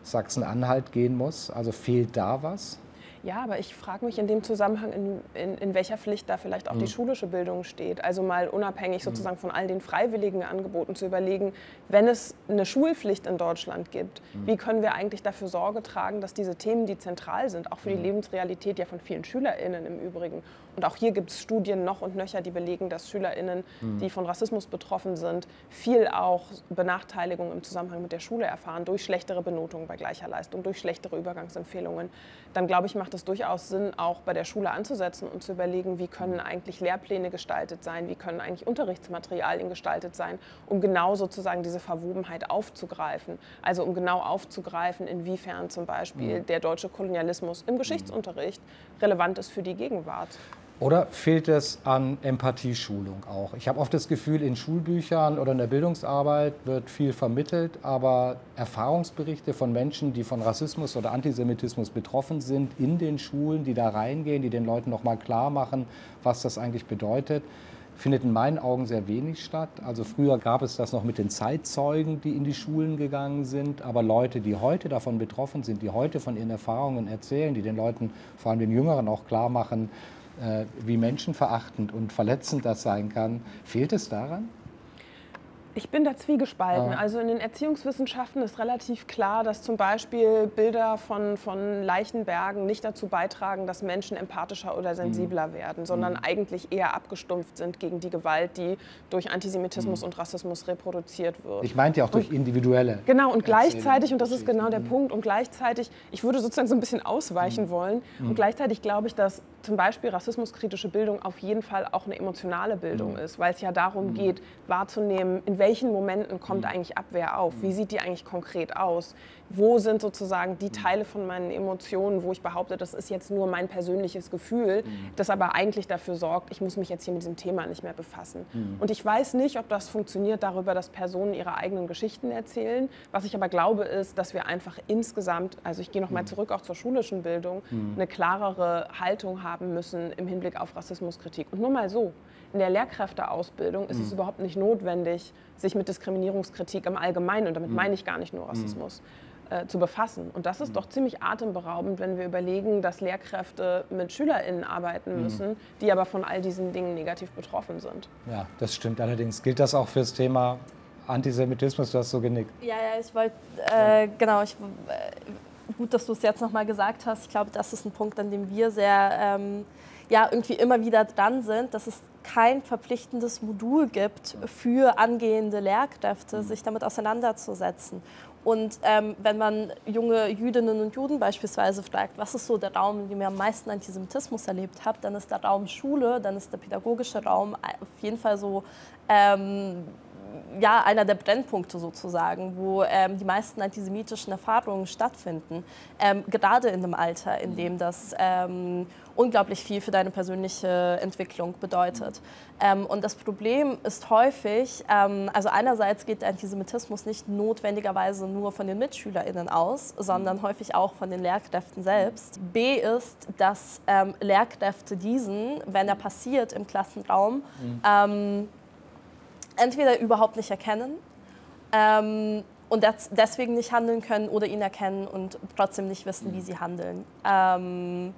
Sachsen-Anhalt gehen muss? Also fehlt da was? Ja, aber ich frage mich in dem Zusammenhang, in, in, in, welcher Pflicht da vielleicht auch mhm. die schulische Bildung steht. Also mal unabhängig mhm. sozusagen von all den freiwilligen Angeboten zu überlegen, wenn es eine Schulpflicht in Deutschland gibt, mhm. wie können wir eigentlich dafür Sorge tragen, dass diese Themen, die zentral sind, auch für die mhm. Lebensrealität ja von vielen SchülerInnen im Übrigen, und auch hier gibt es Studien noch und nöcher, die belegen, dass SchülerInnen, mhm. die von Rassismus betroffen sind, viel auch Benachteiligung im Zusammenhang mit der Schule erfahren, durch schlechtere Benotungen bei gleicher Leistung, durch schlechtere Übergangsempfehlungen. Dann glaube ich, macht es durchaus Sinn, auch bei der Schule anzusetzen und zu überlegen, wie können eigentlich Lehrpläne gestaltet sein, wie können eigentlich Unterrichtsmaterialien gestaltet sein, um genau sozusagen diese Verwobenheit aufzugreifen. Also um genau aufzugreifen, inwiefern zum Beispiel mhm. der deutsche Kolonialismus im Geschichtsunterricht relevant ist für die Gegenwart. Oder fehlt es an Empathieschulung auch? Ich habe oft das Gefühl, in Schulbüchern oder in der Bildungsarbeit wird viel vermittelt, aber Erfahrungsberichte von Menschen, die von Rassismus oder Antisemitismus betroffen sind, in den Schulen, die da reingehen, die den Leuten nochmal klar machen, was das eigentlich bedeutet, findet in meinen Augen sehr wenig statt. Also früher gab es das noch mit den Zeitzeugen, die in die Schulen gegangen sind, aber Leute, die heute davon betroffen sind, die heute von ihren Erfahrungen erzählen, die den Leuten, vor allem den Jüngeren, auch klar machen, wie menschenverachtend und verletzend das sein kann. Fehlt es daran? Ich bin da zwiegespalten. Also in den Erziehungswissenschaften ist relativ klar, dass zum Beispiel Bilder von, von Leichenbergen nicht dazu beitragen, dass Menschen empathischer oder sensibler mhm. werden, sondern mhm. eigentlich eher abgestumpft sind gegen die Gewalt, die durch Antisemitismus mhm. und Rassismus reproduziert wird. Ich meinte ja auch durch individuelle. Genau, und gleichzeitig, und das ist genau der mhm. Punkt, und gleichzeitig, ich würde sozusagen so ein bisschen ausweichen mhm. wollen, und gleichzeitig glaube ich, dass zum Beispiel rassismuskritische Bildung auf jeden Fall auch eine emotionale Bildung ist, weil es ja darum geht, wahrzunehmen, in welchen Momenten kommt mhm. eigentlich Abwehr auf? Wie sieht die eigentlich konkret aus? Wo sind sozusagen die mhm. Teile von meinen Emotionen, wo ich behaupte, das ist jetzt nur mein persönliches Gefühl, mhm. das aber eigentlich dafür sorgt, ich muss mich jetzt hier mit diesem Thema nicht mehr befassen. Und ich weiß nicht, ob das funktioniert darüber, dass Personen ihre eigenen Geschichten erzählen. Was ich aber glaube, ist, dass wir einfach insgesamt, also ich gehe nochmal zurück auch zur schulischen Bildung, eine klarere Haltung haben müssen im Hinblick auf Rassismuskritik. Und nur mal so, in der Lehrkräfteausbildung ist mhm. es überhaupt nicht notwendig, sich mit Diskriminierungskritik im Allgemeinen, und damit mhm. meine ich gar nicht nur mhm. Rassismus, äh, zu befassen. Und das ist mhm. doch ziemlich atemberaubend, wenn wir überlegen, dass Lehrkräfte mit SchülerInnen arbeiten mhm. müssen, die aber von all diesen Dingen negativ betroffen sind. Ja, das stimmt. Allerdings gilt das auch für das Thema Antisemitismus, du hast so genickt. Ja, ja, ich wollte, äh, genau, ich, äh, gut, dass du es jetzt nochmal gesagt hast. Ich glaube, das ist ein Punkt, an dem wir sehr, ähm, ja, irgendwie immer wieder dran sind, dass es kein verpflichtendes Modul gibt für angehende Lehrkräfte, sich damit auseinanderzusetzen. Und ähm, wenn man junge Jüdinnen und Juden beispielsweise fragt, was ist so der Raum, in dem ihr am meisten Antisemitismus erlebt habt, dann ist der Raum Schule, dann ist der pädagogische Raum auf jeden Fall so ähm, ja, einer der Brennpunkte sozusagen, wo ähm, die meisten antisemitischen Erfahrungen stattfinden. Ähm, gerade in dem Alter, in dem das ähm, unglaublich viel für deine persönliche Entwicklung bedeutet. Ähm, und das Problem ist häufig, ähm, also einerseits geht der Antisemitismus nicht notwendigerweise nur von den MitschülerInnen aus, sondern häufig auch von den Lehrkräften selbst. B ist, dass ähm, Lehrkräfte diesen, wenn er passiert im Klassenraum, mhm entweder überhaupt nicht erkennen ähm, und deswegen nicht handeln können oder ihn erkennen und trotzdem nicht wissen, wie mhm. sie handeln. Ähm,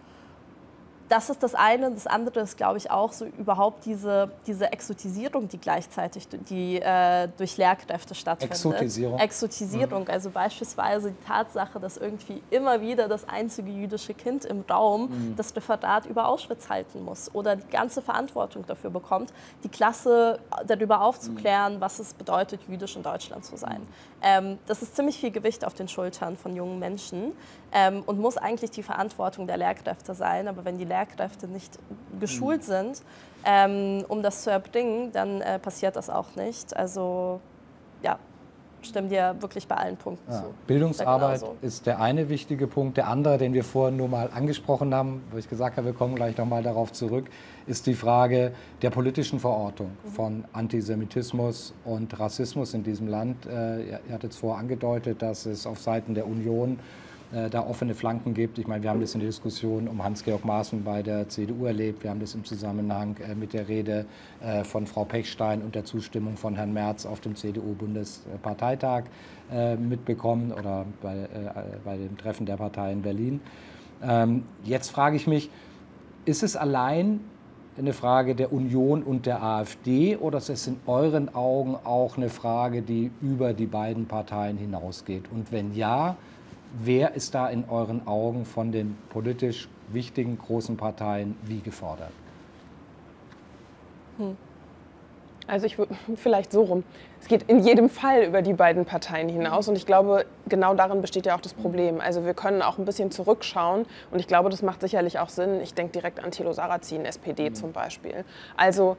das ist das eine. Das andere ist, glaube ich, auch so überhaupt diese, diese Exotisierung, die gleichzeitig die, äh, durch Lehrkräfte stattfindet. Exotisierung. Exotisierung, mhm. also beispielsweise die Tatsache, dass irgendwie immer wieder das einzige jüdische Kind im Raum mhm. das Referat über Auschwitz halten muss oder die ganze Verantwortung dafür bekommt, die Klasse darüber aufzuklären, mhm. was es bedeutet, jüdisch in Deutschland zu sein. Ähm, das ist ziemlich viel Gewicht auf den Schultern von jungen Menschen ähm, und muss eigentlich die Verantwortung der Lehrkräfte sein. Aber wenn die Lehrkräfte nicht geschult mhm. sind, ähm, um das zu erbringen, dann äh, passiert das auch nicht. Also ja, stimme dir wirklich bei allen Punkten ja. zu. Bildungsarbeit ist der eine wichtige Punkt. Der andere, den wir vorhin nur mal angesprochen haben, wo ich gesagt habe, wir kommen gleich noch mal darauf zurück, ist die Frage der politischen Verortung mhm. von Antisemitismus und Rassismus in diesem Land. Äh, ihr hattet es vorher angedeutet, dass es auf Seiten der Union äh, da offene Flanken gibt. Ich meine, wir haben das in der Diskussion um Hans-Georg Maaßen bei der CDU erlebt. Wir haben das im Zusammenhang äh, mit der Rede äh, von Frau Pechstein und der Zustimmung von Herrn Merz auf dem CDU-Bundesparteitag mitbekommen oder bei, bei dem Treffen der Partei in Berlin. Ähm, jetzt frage ich mich, ist es allein eine Frage der Union und der AfD oder ist es in euren Augen auch eine Frage, die über die beiden Parteien hinausgeht? Und wenn ja, Wer ist da in euren Augen von den politisch wichtigen großen Parteien wie gefordert? Hm. Also ich würde vielleicht so rum. Es geht in jedem Fall über die beiden Parteien hinaus und ich glaube, genau darin besteht ja auch das Problem. Also wir können auch ein bisschen zurückschauen und ich glaube, das macht sicherlich auch Sinn. Ich denke direkt an Thilo Sarrazin, SPD mhm. zum Beispiel. Also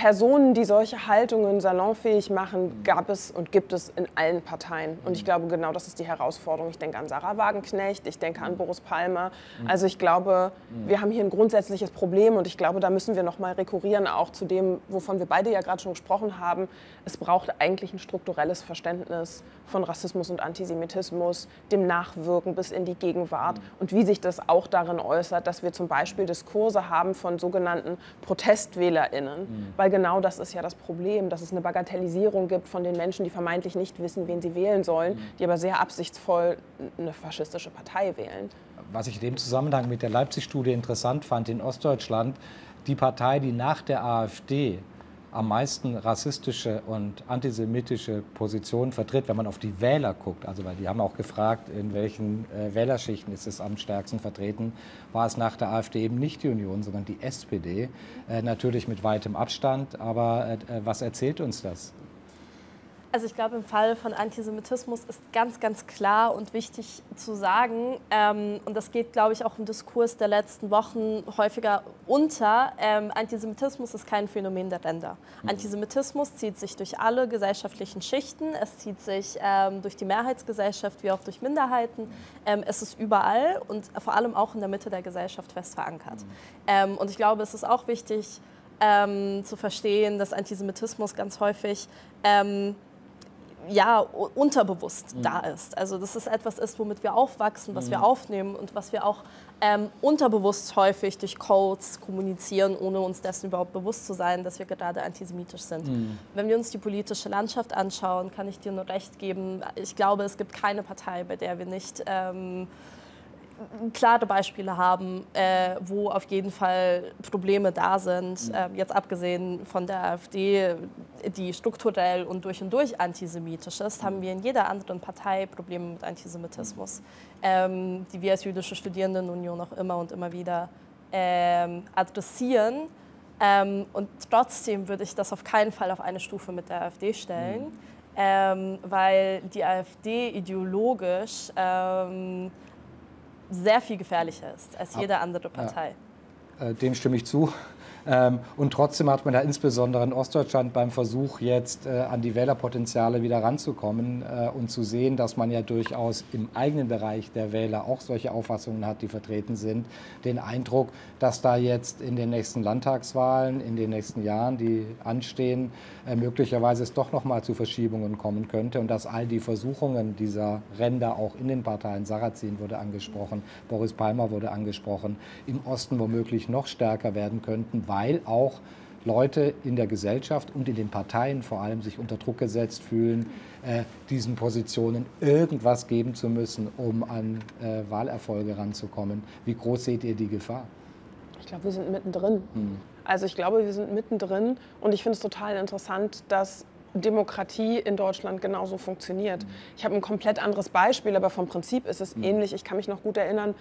Personen, die solche Haltungen salonfähig machen, gab es und gibt es in allen Parteien. Und ich glaube, genau das ist die Herausforderung. Ich denke an Sarah Wagenknecht, ich denke an Boris Palmer. Also ich glaube, wir haben hier ein grundsätzliches Problem und ich glaube, da müssen wir noch mal rekurrieren, auch zu dem, wovon wir beide ja gerade schon gesprochen haben. Es braucht eigentlich ein strukturelles Verständnis von Rassismus und Antisemitismus, dem Nachwirken bis in die Gegenwart und wie sich das auch darin äußert, dass wir zum Beispiel Diskurse haben von sogenannten ProtestwählerInnen, weil genau das ist ja das Problem, dass es eine Bagatellisierung gibt von den Menschen, die vermeintlich nicht wissen, wen sie wählen sollen, die aber sehr absichtsvoll eine faschistische Partei wählen. Was ich in dem Zusammenhang mit der Leipzig-Studie interessant fand, in Ostdeutschland, die Partei, die nach der AfD am meisten rassistische und antisemitische Positionen vertritt, wenn man auf die Wähler guckt. Also, weil die haben auch gefragt, in welchen äh, Wählerschichten ist es am stärksten vertreten, war es nach der AfD eben nicht die Union, sondern die SPD. Äh, natürlich mit weitem Abstand. Aber äh, äh, was erzählt uns das? Also ich glaube, im Fall von Antisemitismus ist ganz, ganz klar und wichtig zu sagen, ähm, und das geht, glaube ich, auch im Diskurs der letzten Wochen häufiger unter, ähm, Antisemitismus ist kein Phänomen der Länder. Mhm. Antisemitismus zieht sich durch alle gesellschaftlichen Schichten, es zieht sich ähm, durch die Mehrheitsgesellschaft wie auch durch Minderheiten. Ähm, es ist überall und vor allem auch in der Mitte der Gesellschaft fest verankert. Mhm. Ähm, und ich glaube, es ist auch wichtig, ähm, zu verstehen, dass Antisemitismus ganz häufig ja, unterbewusst mhm. da ist. Also dass es etwas ist, womit wir aufwachsen, was mhm. wir aufnehmen und was wir auch ähm, unterbewusst häufig durch Codes kommunizieren, ohne uns dessen überhaupt bewusst zu sein, dass wir gerade antisemitisch sind. Mhm. Wenn wir uns die politische Landschaft anschauen, kann ich dir nur recht geben, ich glaube, es gibt keine Partei, bei der wir nicht... Ähm, klare Beispiele haben, äh, wo auf jeden Fall Probleme da sind. Mhm. Äh, jetzt abgesehen von der AfD, die strukturell und durch und durch antisemitisch ist, haben wir in jeder anderen Partei Probleme mit Antisemitismus, ähm, die wir als jüdische Studierendenunion auch immer und immer wieder ähm, adressieren. Ähm, und trotzdem würde ich das auf keinen Fall auf eine Stufe mit der AfD stellen, mhm. Ähm, weil die AfD ideologisch ähm, sehr viel gefährlicher ist als jede andere Partei. Ja. Äh, dem stimme ich zu. Ähm, und trotzdem hat man ja insbesondere in Ostdeutschland beim Versuch, jetzt äh, an die Wählerpotenziale wieder ranzukommen äh, und zu sehen, dass man ja durchaus im eigenen Bereich der Wähler auch solche Auffassungen hat, die vertreten sind, den Eindruck, dass da jetzt in den nächsten Landtagswahlen, in den nächsten Jahren, die anstehen, äh, möglicherweise es doch noch mal zu Verschiebungen kommen könnte und dass all die Versuchungen dieser Ränder auch in den Parteien, Sarrazin wurde angesprochen, Boris Palmer wurde angesprochen, im Osten womöglich noch stärker werden könnten, weil auch Leute in der Gesellschaft und in den Parteien vor allem sich unter Druck gesetzt fühlen, äh, diesen Positionen irgendwas geben zu müssen, um an äh, Wahlerfolge ranzukommen. Wie groß seht ihr die Gefahr? Ich glaube, wir sind mittendrin. Hm. Also ich glaube, wir sind mittendrin und ich finde es total interessant, dass Demokratie in Deutschland genauso funktioniert. Hm. Ich habe ein komplett anderes Beispiel, aber vom Prinzip ist es hm. ähnlich. Ich kann mich noch gut erinnern,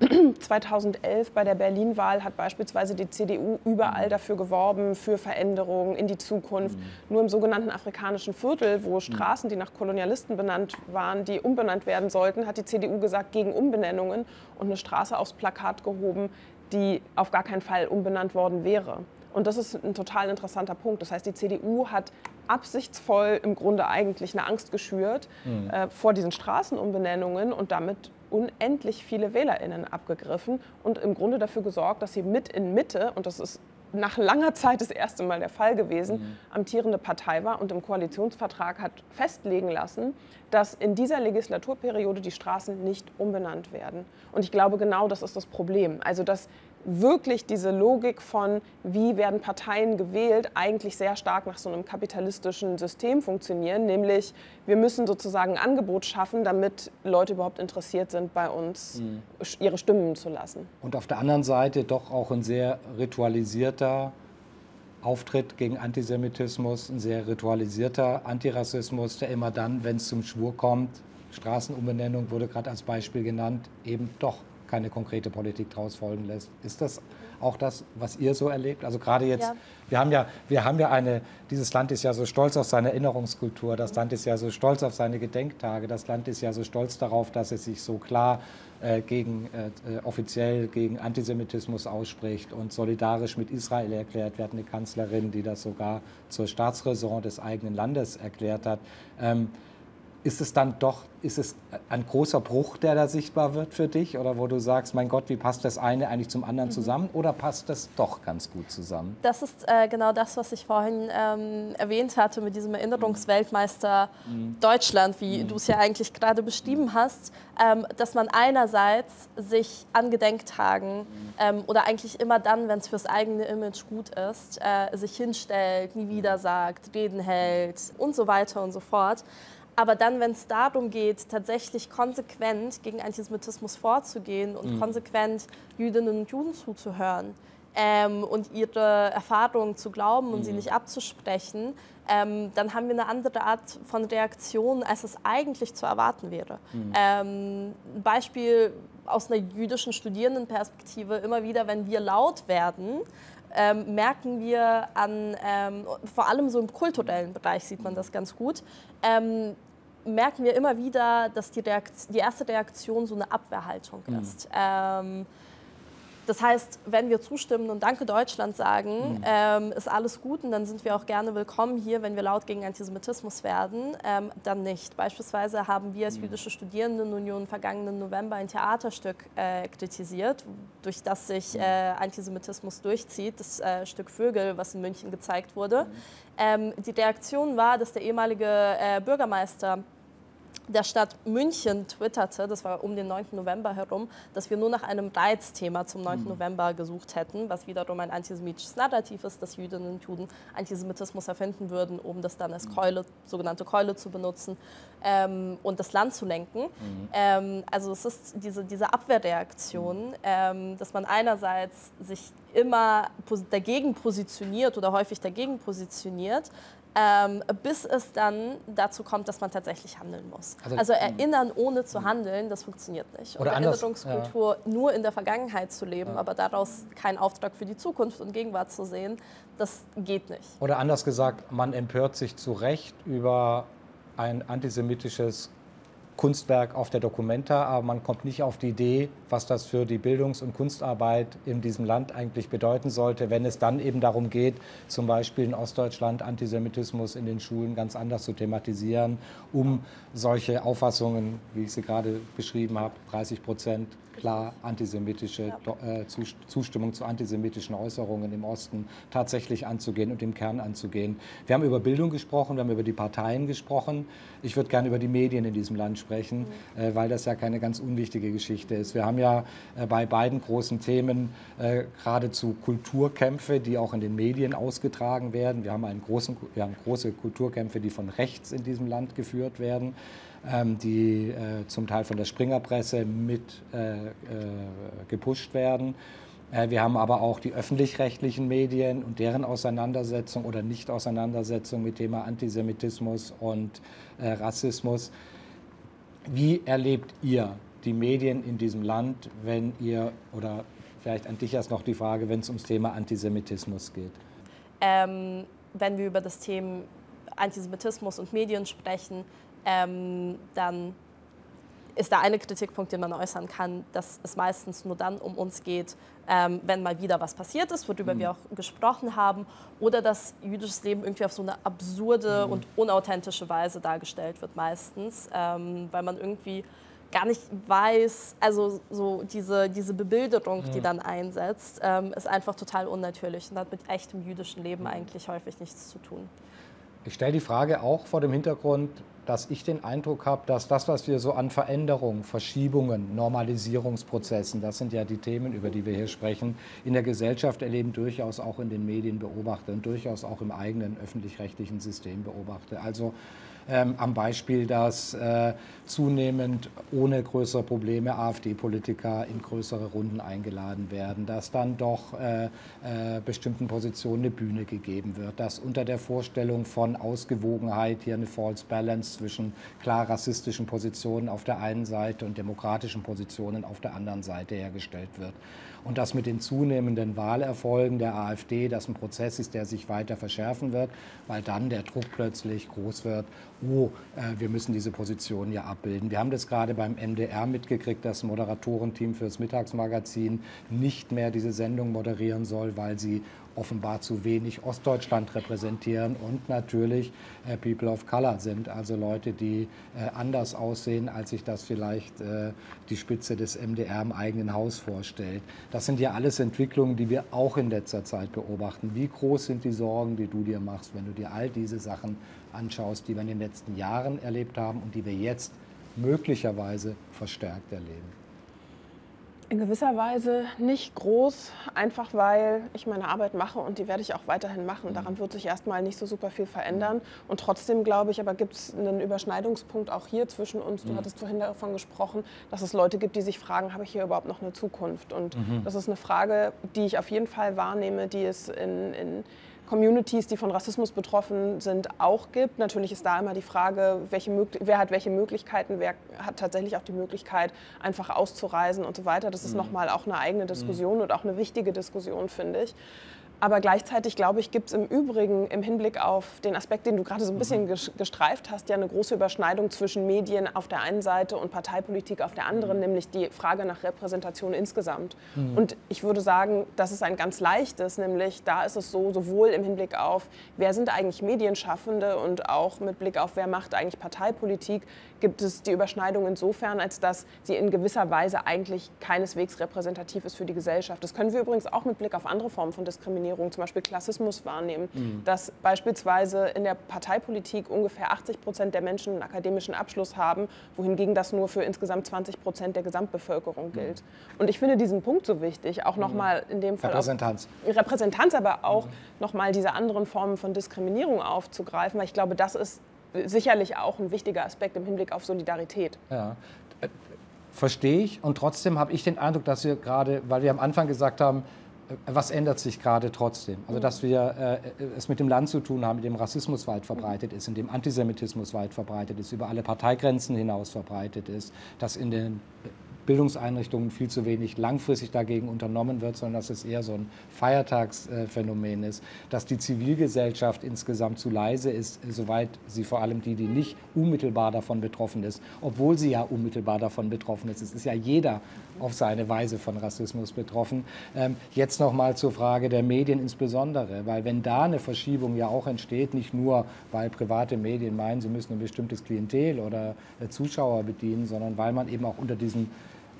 2011 bei der Berlin-Wahl hat beispielsweise die CDU überall dafür geworben, für Veränderungen in die Zukunft. Mhm. Nur im sogenannten afrikanischen Viertel, wo. Straßen, die nach Kolonialisten benannt waren, die umbenannt werden sollten, hat die CDU gesagt, gegen Umbenennungen und eine Straße aufs Plakat gehoben, die auf gar keinen Fall umbenannt worden wäre. Und das ist ein total interessanter Punkt. Das heißt, die CDU hat absichtsvoll im Grunde eigentlich eine Angst geschürt mhm. äh, vor diesen Straßenumbenennungen und damit unendlich viele WählerInnen abgegriffen und im Grunde dafür gesorgt, dass sie mit in Mitte, und das ist nach langer Zeit das erste Mal der Fall gewesen, mhm. amtierende Partei war und im Koalitionsvertrag hat festlegen lassen, dass in dieser Legislaturperiode die Straßen nicht umbenannt werden. Und ich glaube, genau das ist das Problem. Also, dass wirklich diese Logik von, wie werden Parteien gewählt, eigentlich sehr stark nach so einem kapitalistischen System funktionieren. Nämlich, wir müssen sozusagen ein Angebot schaffen, damit Leute überhaupt interessiert sind, bei uns mhm. ihre Stimmen zu lassen. Und auf der anderen Seite doch auch ein sehr ritualisierter Auftritt gegen Antisemitismus, ein sehr ritualisierter Antirassismus, der immer dann, wenn es zum Schwur kommt, Straßenumbenennung wurde gerade als Beispiel genannt, eben doch keine konkrete Politik daraus folgen lässt. Ist das auch das, was ihr so erlebt? Also gerade jetzt, ja. wir haben ja, wir haben ja eine, dieses Land ist ja so stolz auf seine Erinnerungskultur, das Land ist ja so stolz auf seine Gedenktage, das Land ist ja so stolz darauf, dass es sich so klar äh, gegen, äh, äh, offiziell gegen Antisemitismus ausspricht und solidarisch mit Israel erklärt. Wir hatten eine Kanzlerin, die das sogar zur Staatsräson des eigenen Landes erklärt hat. Ähm, ist es dann doch, ist es ein großer Bruch, der da sichtbar wird für dich? Oder wo du sagst, mein Gott, wie passt das eine eigentlich zum anderen mhm. zusammen? Oder passt das doch ganz gut zusammen? Das ist äh, genau das, was ich vorhin ähm, erwähnt hatte mit diesem Erinnerungsweltmeister mhm. Deutschland, wie mhm. du es ja eigentlich gerade beschrieben hast, ähm, dass man einerseits sich an Gedenktagen mhm. ähm, oder eigentlich immer dann, wenn es fürs eigene Image gut ist, äh, sich hinstellt, nie wieder sagt, Reden hält und so weiter und so fort. Aber dann, wenn es darum geht, tatsächlich konsequent gegen Antisemitismus vorzugehen und mhm. konsequent Jüdinnen und Juden zuzuhören ähm, und ihre Erfahrungen zu glauben und mhm. sie nicht abzusprechen, ähm, dann haben wir eine andere Art von Reaktion, als es eigentlich zu erwarten wäre. Mhm. Ähm, ein Beispiel aus einer jüdischen Studierendenperspektive, immer wieder, wenn wir laut werden, ähm, merken wir an, ähm, vor allem so im kulturellen Bereich sieht man das ganz gut, ähm, merken wir immer wieder, dass die, die, erste Reaktion so eine Abwehrhaltung mhm. ist. Mhm. Das heißt, wenn wir zustimmen und Danke Deutschland sagen, mhm. ähm, ist alles gut und dann sind wir auch gerne willkommen hier, wenn wir laut gegen Antisemitismus werden, ähm, dann nicht. Beispielsweise haben wir als mhm. jüdische Studierendenunion vergangenen November ein Theaterstück äh, kritisiert, durch das sich mhm. äh, Antisemitismus durchzieht, das äh, Stück Vögel, was in München gezeigt wurde. Mhm. Ähm, die Reaktion war, dass der ehemalige äh, Bürgermeister der Stadt München twitterte, das war um den 9. November herum, dass wir nur nach einem Reizthema zum 9. Mhm. November gesucht hätten, was wiederum ein antisemitisches Narrativ ist, dass Jüdinnen und Juden Antisemitismus erfinden würden, um das dann als mhm. Keule, sogenannte Keule zu benutzen ähm, und das Land zu lenken. Mhm. Ähm, also es ist diese, diese Abwehrreaktion, mhm. ähm, dass man einerseits sich immer dagegen positioniert oder häufig dagegen positioniert, ähm, bis es dann dazu kommt, dass man tatsächlich handeln muss. Also, also erinnern ohne zu handeln, das funktioniert nicht. Oder und Erinnerungskultur ja. nur in der Vergangenheit zu leben, ja. aber daraus keinen Auftrag für die Zukunft und Gegenwart zu sehen, das geht nicht. Oder anders gesagt, man empört sich zu Recht über ein antisemitisches Kunstwerk auf der Documenta, aber man kommt nicht auf die Idee, was das für die Bildungs- und Kunstarbeit in diesem Land eigentlich bedeuten sollte, wenn es dann eben darum geht, zum Beispiel in Ostdeutschland Antisemitismus in den Schulen ganz anders zu thematisieren, um solche Auffassungen, wie ich sie gerade beschrieben habe, 30 Prozent klar antisemitische äh, Zustimmung zu antisemitischen Äußerungen im Osten tatsächlich anzugehen und im Kern anzugehen. Wir haben über Bildung gesprochen, wir haben über die Parteien gesprochen. Ich würde gerne über die Medien in diesem Land sprechen, mhm. äh, weil das ja keine ganz unwichtige Geschichte ist. Wir haben ja äh, bei beiden großen Themen äh, geradezu Kulturkämpfe, die auch in den Medien ausgetragen werden. Wir haben, einen großen, wir haben große Kulturkämpfe, die von rechts in diesem Land geführt werden. Ähm, die äh, zum Teil von der Springerpresse mit äh, äh, gepusht werden. Wir haben aber auch die öffentlich-rechtlichen Medien und deren Auseinandersetzung oder Nicht-Auseinandersetzung mit Thema Antisemitismus und Rassismus. Wie erlebt ihr die Medien in diesem Land, wenn ihr, oder vielleicht an dich erst noch die Frage, wenn es ums Thema Antisemitismus geht? Ähm, wenn wir über das Thema Antisemitismus und Medien sprechen, ähm, dann ist da eine Kritikpunkt, den man äußern kann, dass es meistens nur dann um uns geht, ähm, wenn mal wieder was passiert ist, worüber mhm. wir auch gesprochen haben, oder dass jüdisches Leben irgendwie auf so eine absurde mhm. und unauthentische Weise dargestellt wird meistens, ähm, weil man irgendwie gar nicht weiß, also so diese, diese Bebilderung, ja. die dann einsetzt, ähm, ist einfach total unnatürlich und hat mit echtem jüdischen Leben mhm. eigentlich häufig nichts zu tun. Ich stelle die Frage auch vor dem Hintergrund, dass ich den Eindruck habe, dass das, was wir so an Veränderungen, Verschiebungen, Normalisierungsprozessen, das sind ja die Themen, über die wir hier sprechen, in der Gesellschaft erleben, durchaus auch in den Medien beobachte und durchaus auch im eigenen öffentlich-rechtlichen System beobachte. Also ähm, am Beispiel, dass äh, zunehmend ohne größere Probleme AfD-Politiker in größere Runden eingeladen werden, dass dann doch äh, äh, bestimmten Positionen eine Bühne gegeben wird, dass unter der Vorstellung von Ausgewogenheit hier eine False Balance zwischen klar rassistischen Positionen auf der einen Seite und demokratischen Positionen auf der anderen Seite hergestellt wird und dass mit den zunehmenden Wahlerfolgen der AfD das ein Prozess ist, der sich weiter verschärfen wird, weil dann der Druck plötzlich groß wird, oh, äh, wir müssen diese Position ja abbilden. Wir haben das gerade beim MDR mitgekriegt, das Moderatorenteam fürs Mittagsmagazin nicht mehr diese Sendung moderieren soll, weil sie offenbar zu wenig Ostdeutschland repräsentieren und natürlich äh, People of Color sind, also Leute, die äh, anders aussehen, als sich das vielleicht äh, die Spitze des MDR im eigenen Haus vorstellt. Das sind ja alles Entwicklungen, die wir auch in letzter Zeit beobachten. Wie groß sind die Sorgen, die du dir machst, wenn du dir all diese Sachen anschaust, die wir in den letzten Jahren erlebt haben und die wir jetzt möglicherweise verstärkt erleben? In gewisser Weise nicht groß, einfach weil ich meine Arbeit mache und die werde ich auch weiterhin machen. Daran wird sich erstmal nicht so super viel verändern. Und trotzdem glaube ich, aber gibt es einen Überschneidungspunkt auch hier zwischen uns. Du mhm. hattest vorhin davon gesprochen, dass es Leute gibt, die sich fragen, habe ich hier überhaupt noch eine Zukunft? Und mhm. das ist eine Frage, die ich auf jeden Fall wahrnehme, die es in, in Communities, die von Rassismus betroffen sind, auch gibt. Natürlich ist da immer die Frage, welche, wer hat welche Möglichkeiten, wer hat tatsächlich auch die Möglichkeit, einfach auszureisen und so weiter. Das ist mhm. nochmal auch eine eigene Diskussion mhm. und auch eine wichtige Diskussion, finde ich. Aber gleichzeitig, glaube ich, gibt es im Übrigen im Hinblick auf den Aspekt, den du gerade so ein bisschen mhm. gestreift hast, ja eine große Überschneidung zwischen Medien auf der einen Seite und Parteipolitik auf der anderen, mhm. nämlich die Frage nach Repräsentation insgesamt. Mhm. Und ich würde sagen, das ist ein ganz leichtes, nämlich da ist es so, sowohl im Hinblick auf, wer sind eigentlich Medienschaffende und auch mit Blick auf, wer macht eigentlich Parteipolitik, gibt es die Überschneidung insofern, als dass sie in gewisser Weise eigentlich keineswegs repräsentativ ist für die Gesellschaft. Das können wir übrigens auch mit Blick auf andere Formen von Diskriminierung, zum Beispiel Klassismus, wahrnehmen. Mhm. Dass beispielsweise in der Parteipolitik ungefähr 80 Prozent der Menschen einen akademischen Abschluss haben, wohingegen das nur für insgesamt 20 Prozent der Gesamtbevölkerung mhm. gilt. Mhm. Und ich finde diesen Punkt so wichtig, auch nochmal mhm. in dem Fall. Repräsentanz. Repräsentanz, aber auch mhm. nochmal diese anderen Formen von Diskriminierung aufzugreifen, weil ich glaube, das ist sicherlich auch ein wichtiger Aspekt im Hinblick auf Solidarität. Ja. Äh, verstehe ich. Und trotzdem habe ich den Eindruck, dass wir gerade, weil wir am Anfang gesagt haben, was ändert sich gerade trotzdem? Also, dass wir äh, es mit dem Land zu tun haben, in dem Rassismus weit verbreitet ist, in dem Antisemitismus weit verbreitet ist, über alle Parteigrenzen hinaus verbreitet ist, dass in den Bildungseinrichtungen viel zu wenig langfristig dagegen unternommen wird, sondern dass es eher so ein Feiertagsphänomen ist, dass die Zivilgesellschaft insgesamt zu leise ist, soweit sie vor allem die, die nicht unmittelbar davon betroffen ist, obwohl sie ja unmittelbar davon betroffen ist. Es ist ja jeder auf seine Weise von Rassismus betroffen. Ähm, jetzt noch mal zur Frage der Medien insbesondere, weil wenn da eine Verschiebung ja auch entsteht, nicht nur weil private Medien meinen, sie müssen ein bestimmtes Klientel oder äh, Zuschauer bedienen, sondern weil man eben auch unter diesem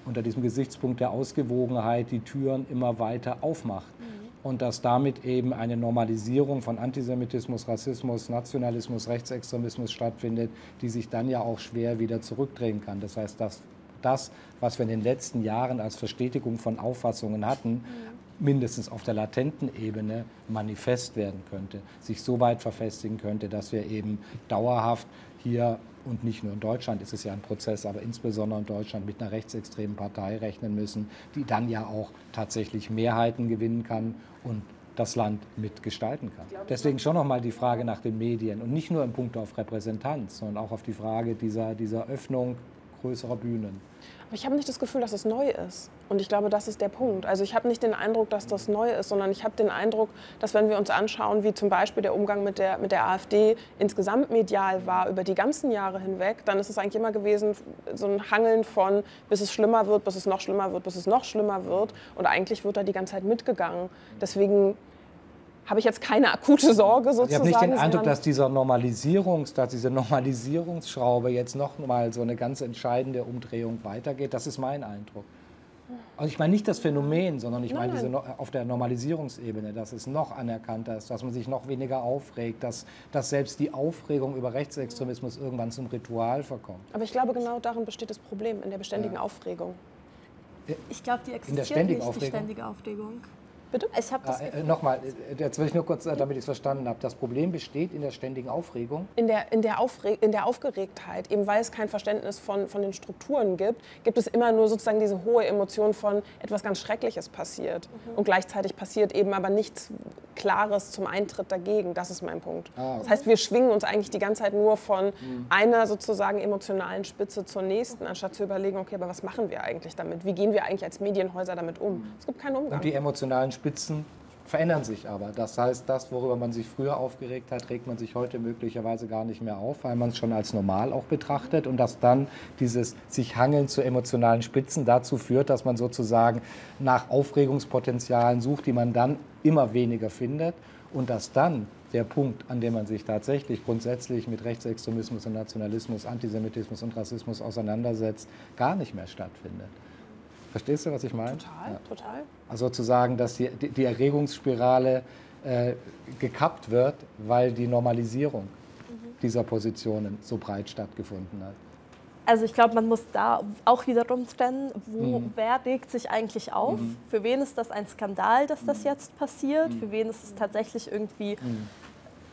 unter diesem Gesichtspunkt der Ausgewogenheit die Türen immer weiter aufmacht. Mhm. Und dass damit eben eine Normalisierung von Antisemitismus, Rassismus, Nationalismus, Rechtsextremismus stattfindet, die sich dann ja auch schwer wieder zurückdrehen kann. Das heißt, dass das, was wir in den letzten Jahren als Verstetigung von Auffassungen hatten, mhm. mindestens auf der latenten Ebene manifest werden könnte, sich so weit verfestigen könnte, dass wir eben dauerhaft hier und nicht nur in Deutschland ist es ja ein Prozess, aber insbesondere in Deutschland mit einer rechtsextremen Partei rechnen müssen, die dann ja auch tatsächlich Mehrheiten gewinnen kann und das Land mitgestalten kann. Deswegen schon nochmal die Frage nach den Medien und nicht nur im Punkt auf Repräsentanz, sondern auch auf die Frage dieser, dieser Öffnung größerer Bühnen. Aber ich habe nicht das Gefühl, dass es neu ist. Und ich glaube, das ist der Punkt. Also ich habe nicht den Eindruck, dass das neu ist, sondern ich habe den Eindruck, dass wenn wir uns anschauen, wie zum Beispiel der Umgang mit der, mit der AfD insgesamt medial war über die ganzen Jahre hinweg, dann ist es eigentlich immer gewesen, so ein Hangeln von, bis es schlimmer wird, bis es noch schlimmer wird, bis es noch schlimmer wird. Und eigentlich wird da die ganze Zeit mitgegangen. Deswegen habe ich jetzt keine akute Sorge sozusagen. Ich habe nicht den Eindruck, dass, dieser Normalisierungs, dass diese Normalisierungsschraube jetzt noch mal so eine ganz entscheidende Umdrehung weitergeht. Das ist mein Eindruck. Also ich meine nicht das Phänomen, sondern ich meine diese, auf der Normalisierungsebene, dass es noch anerkannter ist, dass man sich noch weniger aufregt, dass, dass selbst die Aufregung über Rechtsextremismus irgendwann zum Ritual verkommt. Aber ich glaube, genau darin besteht das Problem, in der beständigen ja. Aufregung. Ich glaube, die existiert nicht, die ständige Aufregung. Bitte? Ich habe das. Äh, Nochmal, äh, jetzt will ich nur kurz, äh, damit ich es verstanden habe. Das Problem besteht in der ständigen Aufregung? In der, in, der Aufre in der Aufgeregtheit, eben weil es kein Verständnis von, von den Strukturen gibt, gibt es immer nur sozusagen diese hohe Emotion von etwas ganz Schreckliches passiert. Mhm. Und gleichzeitig passiert eben aber nichts Klares zum Eintritt dagegen. Das ist mein Punkt. Ah, okay. Das heißt, wir schwingen uns eigentlich die ganze Zeit nur von mhm. einer sozusagen emotionalen Spitze zur nächsten, anstatt zu überlegen, okay, aber was machen wir eigentlich damit? Wie gehen wir eigentlich als Medienhäuser damit um? Mhm. Es gibt keinen Umgang. Und die emotionalen Spitzen verändern sich aber. Das heißt, das, worüber man sich früher aufgeregt hat, regt man sich heute möglicherweise gar nicht mehr auf, weil man es schon als normal auch betrachtet und dass dann dieses sich hangeln zu emotionalen Spitzen dazu führt, dass man sozusagen nach Aufregungspotenzialen sucht, die man dann immer weniger findet und dass dann der Punkt, an dem man sich tatsächlich grundsätzlich mit Rechtsextremismus und Nationalismus, Antisemitismus und Rassismus auseinandersetzt, gar nicht mehr stattfindet. Verstehst du, was ich meine? Total, ja. total. Also sozusagen, dass die, die Erregungsspirale äh, gekappt wird, weil die Normalisierung mhm. dieser Positionen so breit stattgefunden hat. Also ich glaube, man muss da auch wiederum trennen, wo, mhm. wer regt sich eigentlich auf? Mhm. Für wen ist das ein Skandal, dass das mhm. jetzt passiert? Mhm. Für wen ist es tatsächlich irgendwie mhm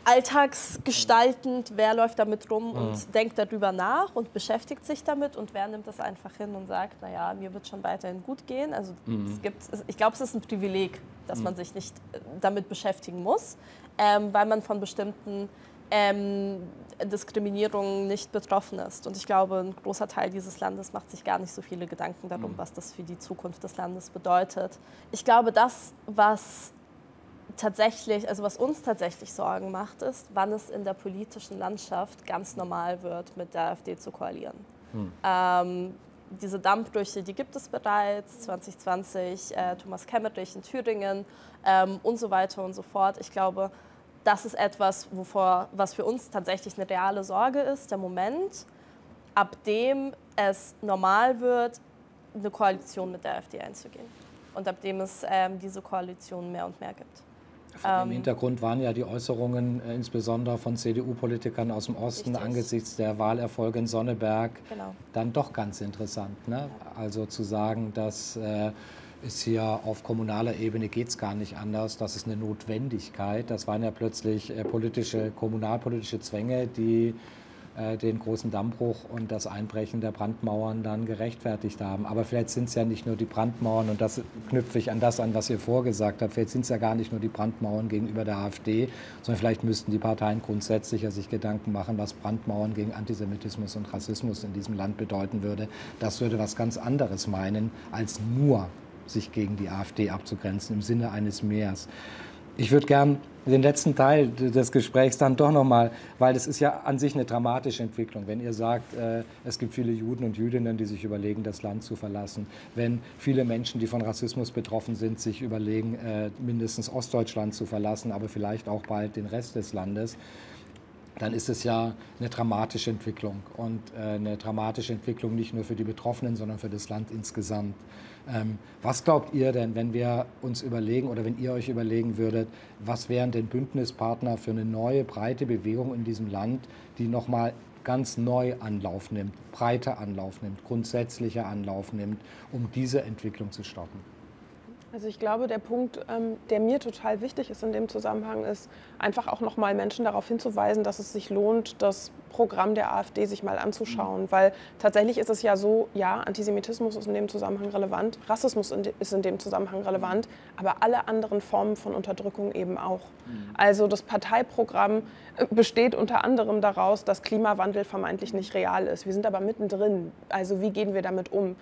alltagsgestaltend, wer läuft damit rum und mhm. denkt darüber nach und beschäftigt sich damit und wer nimmt das einfach hin und sagt, naja, mir wird schon weiterhin gut gehen. Also mhm. es gibt, ich glaube, es ist ein Privileg, dass mhm. man sich nicht äh, damit beschäftigen muss, ähm, weil man von bestimmten ähm, Diskriminierungen nicht betroffen ist. Und ich glaube, ein großer Teil dieses Landes macht sich gar nicht so viele Gedanken darum, mhm. was das für die Zukunft des Landes bedeutet. Ich glaube, das, was tatsächlich, also was uns tatsächlich Sorgen macht, ist, wann es in der politischen Landschaft ganz normal wird, mit der AfD zu koalieren. Hm. Ähm, diese Dammbrüche, die gibt es bereits, 2020 äh, Thomas Kemmerich in Thüringen ähm, und so weiter und so fort. Ich glaube, das ist etwas, wovor, was für uns tatsächlich eine reale Sorge ist, der Moment, ab dem es normal wird, eine Koalition mit der AfD einzugehen und ab dem es ähm, diese Koalition mehr und mehr gibt. Im ähm, Hintergrund waren ja die Äußerungen äh, insbesondere von CDU-Politikern aus dem Osten richtig. angesichts der Wahlerfolge in Sonneberg genau. dann doch ganz interessant. Ne? Also zu sagen, dass äh, ist hier auf kommunaler Ebene geht es gar nicht anders. Das ist eine Notwendigkeit. Das waren ja plötzlich äh, politische, kommunalpolitische Zwänge, die den großen Dammbruch und das Einbrechen der Brandmauern dann gerechtfertigt haben. Aber vielleicht sind es ja nicht nur die Brandmauern, und das knüpfe ich an das an, was ihr vorgesagt habt, vielleicht sind es ja gar nicht nur die Brandmauern gegenüber der AfD, sondern vielleicht müssten die Parteien grundsätzlicher sich Gedanken machen, was Brandmauern gegen Antisemitismus und Rassismus in diesem Land bedeuten würde. Das würde was ganz anderes meinen, als nur sich gegen die AfD abzugrenzen im Sinne eines Mehrs. Ich würde gern den letzten Teil des Gesprächs dann doch nochmal, weil das ist ja an sich eine dramatische Entwicklung. Wenn ihr sagt, äh, es gibt viele Juden und Jüdinnen, die sich überlegen, das Land zu verlassen, wenn viele Menschen, die von Rassismus betroffen sind, sich überlegen, äh, mindestens Ostdeutschland zu verlassen, aber vielleicht auch bald den Rest des Landes, dann ist es ja eine dramatische Entwicklung und äh, eine dramatische Entwicklung nicht nur für die Betroffenen, sondern für das Land insgesamt. Ähm, was glaubt ihr denn, wenn wir uns überlegen oder wenn ihr euch überlegen würdet, was wären denn Bündnispartner für eine neue, breite Bewegung in diesem Land, die nochmal ganz neu Anlauf nimmt, breiter Anlauf nimmt, grundsätzlicher Anlauf nimmt, um diese Entwicklung zu stoppen? Also ich glaube, der Punkt, ähm, der mir total wichtig ist in dem Zusammenhang, ist einfach auch nochmal Menschen darauf hinzuweisen, dass es sich lohnt, das Programm der AfD sich mal anzuschauen. Mhm. Weil tatsächlich ist es ja so, ja, Antisemitismus ist in dem Zusammenhang relevant, Rassismus ist in dem Zusammenhang relevant, aber alle anderen Formen von Unterdrückung eben auch. Mhm. Also das Parteiprogramm äh, besteht unter anderem daraus, dass Klimawandel vermeintlich nicht real ist. Wir sind aber mittendrin. Also wie gehen wir damit um?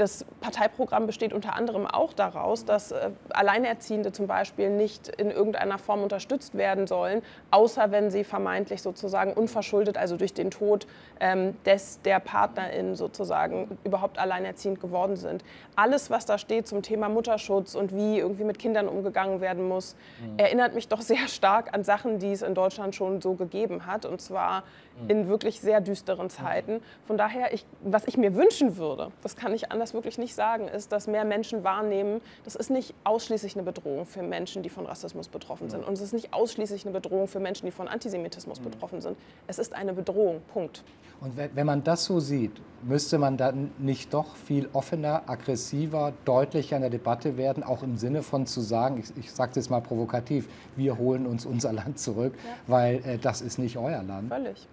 Das Parteiprogramm besteht unter anderem auch daraus, dass äh, Alleinerziehende zum Beispiel nicht in irgendeiner Form unterstützt werden sollen, außer wenn sie vermeintlich sozusagen unverschuldet, also durch den Tod ähm, des der Partnerin sozusagen überhaupt alleinerziehend geworden sind. Alles, was da steht zum Thema Mutterschutz und wie irgendwie mit Kindern umgegangen werden muss, mhm. erinnert mich doch sehr stark an Sachen, die es in Deutschland schon so gegeben hat, und zwar. In wirklich sehr düsteren Zeiten. Von daher, ich, was ich mir wünschen würde, das kann ich anders wirklich nicht sagen, ist, dass mehr Menschen wahrnehmen, das ist nicht ausschließlich eine Bedrohung für Menschen, die von Rassismus betroffen sind. Und es ist nicht ausschließlich eine Bedrohung für Menschen, die von Antisemitismus mhm. betroffen sind. Es ist eine Bedrohung, Punkt. Und wenn man das so sieht, müsste man dann nicht doch viel offener, aggressiver, deutlicher in der Debatte werden, auch im Sinne von zu sagen, ich, ich sage das mal provokativ, wir holen uns unser Land zurück, ja. weil äh, das ist nicht euer Land. Völlig,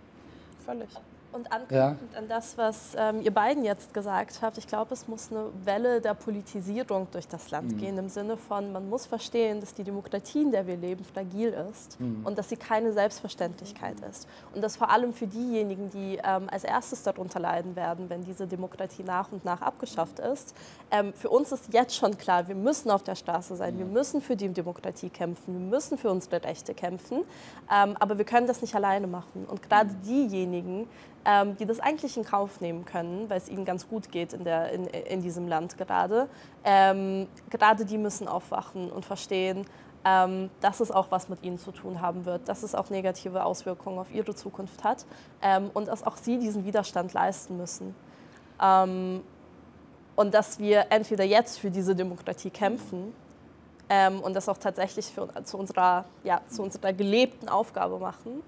völlig. Und anknüpfend ja. an das, was ähm, ihr beiden jetzt gesagt habt, ich glaube, es muss eine Welle der Politisierung durch das Land mhm. gehen, im Sinne von, man muss verstehen, dass die Demokratie, in der wir leben, fragil ist mhm. und dass sie keine Selbstverständlichkeit ist. Und dass vor allem für diejenigen, die ähm, als erstes darunter leiden werden, wenn diese Demokratie nach und nach abgeschafft ist, ähm, für uns ist jetzt schon klar, wir müssen auf der Straße sein, mhm. wir müssen für die Demokratie kämpfen, wir müssen für unsere Rechte kämpfen, ähm, aber wir können das nicht alleine machen. Und gerade mhm. diejenigen, die das eigentlich in Kauf nehmen können, weil es ihnen ganz gut geht in, der, in, in diesem Land gerade. Ähm, gerade die müssen aufwachen und verstehen, ähm, dass es auch was mit ihnen zu tun haben wird, dass es auch negative Auswirkungen auf ihre Zukunft hat ähm, und dass auch sie diesen Widerstand leisten müssen. Ähm, und dass wir entweder jetzt für diese Demokratie kämpfen ähm, und das auch tatsächlich für, zu, unserer, ja, zu unserer gelebten Aufgabe machen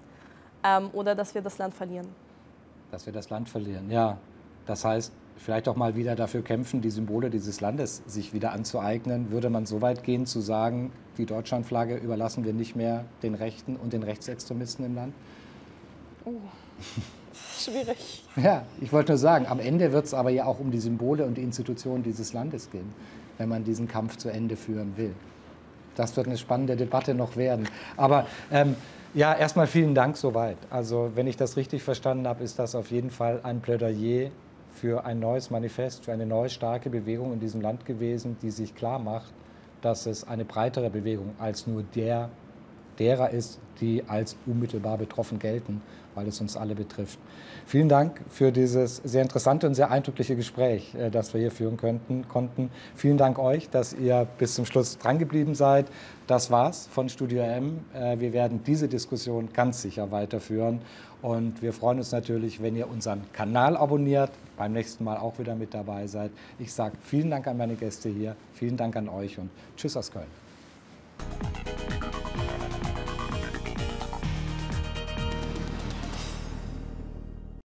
oder dass wir das Land verlieren dass wir das Land verlieren. Ja, das heißt, vielleicht auch mal wieder dafür kämpfen, die Symbole dieses Landes sich wieder anzueignen. Würde man so weit gehen, zu sagen, die Deutschlandflagge überlassen wir nicht mehr den Rechten und den Rechtsextremisten im Land? Oh. Schwierig. Ja, ich wollte nur sagen, am Ende wird es aber ja auch um die Symbole und die Institutionen dieses Landes gehen, wenn man diesen Kampf zu Ende führen will. Das wird eine spannende Debatte noch werden. Aber ähm, ja, erstmal vielen Dank soweit. Also, wenn ich das richtig verstanden habe, ist das auf jeden Fall ein Plädoyer für ein neues Manifest, für eine neue starke Bewegung in diesem Land gewesen, die sich klar macht, dass es eine breitere Bewegung als nur der, derer ist, die als unmittelbar betroffen gelten, weil es uns alle betrifft. Vielen Dank für dieses sehr interessante und sehr eindrückliche Gespräch, äh, das wir hier führen könnten, konnten. Vielen Dank euch, dass ihr bis zum Schluss drangeblieben seid. Das war's von Studio M. Äh, wir werden diese Diskussion ganz sicher weiterführen und wir freuen uns natürlich, wenn ihr unseren Kanal abonniert, beim nächsten Mal auch wieder mit dabei seid. Ich sage vielen Dank an meine Gäste hier, vielen Dank an euch und tschüss aus Köln.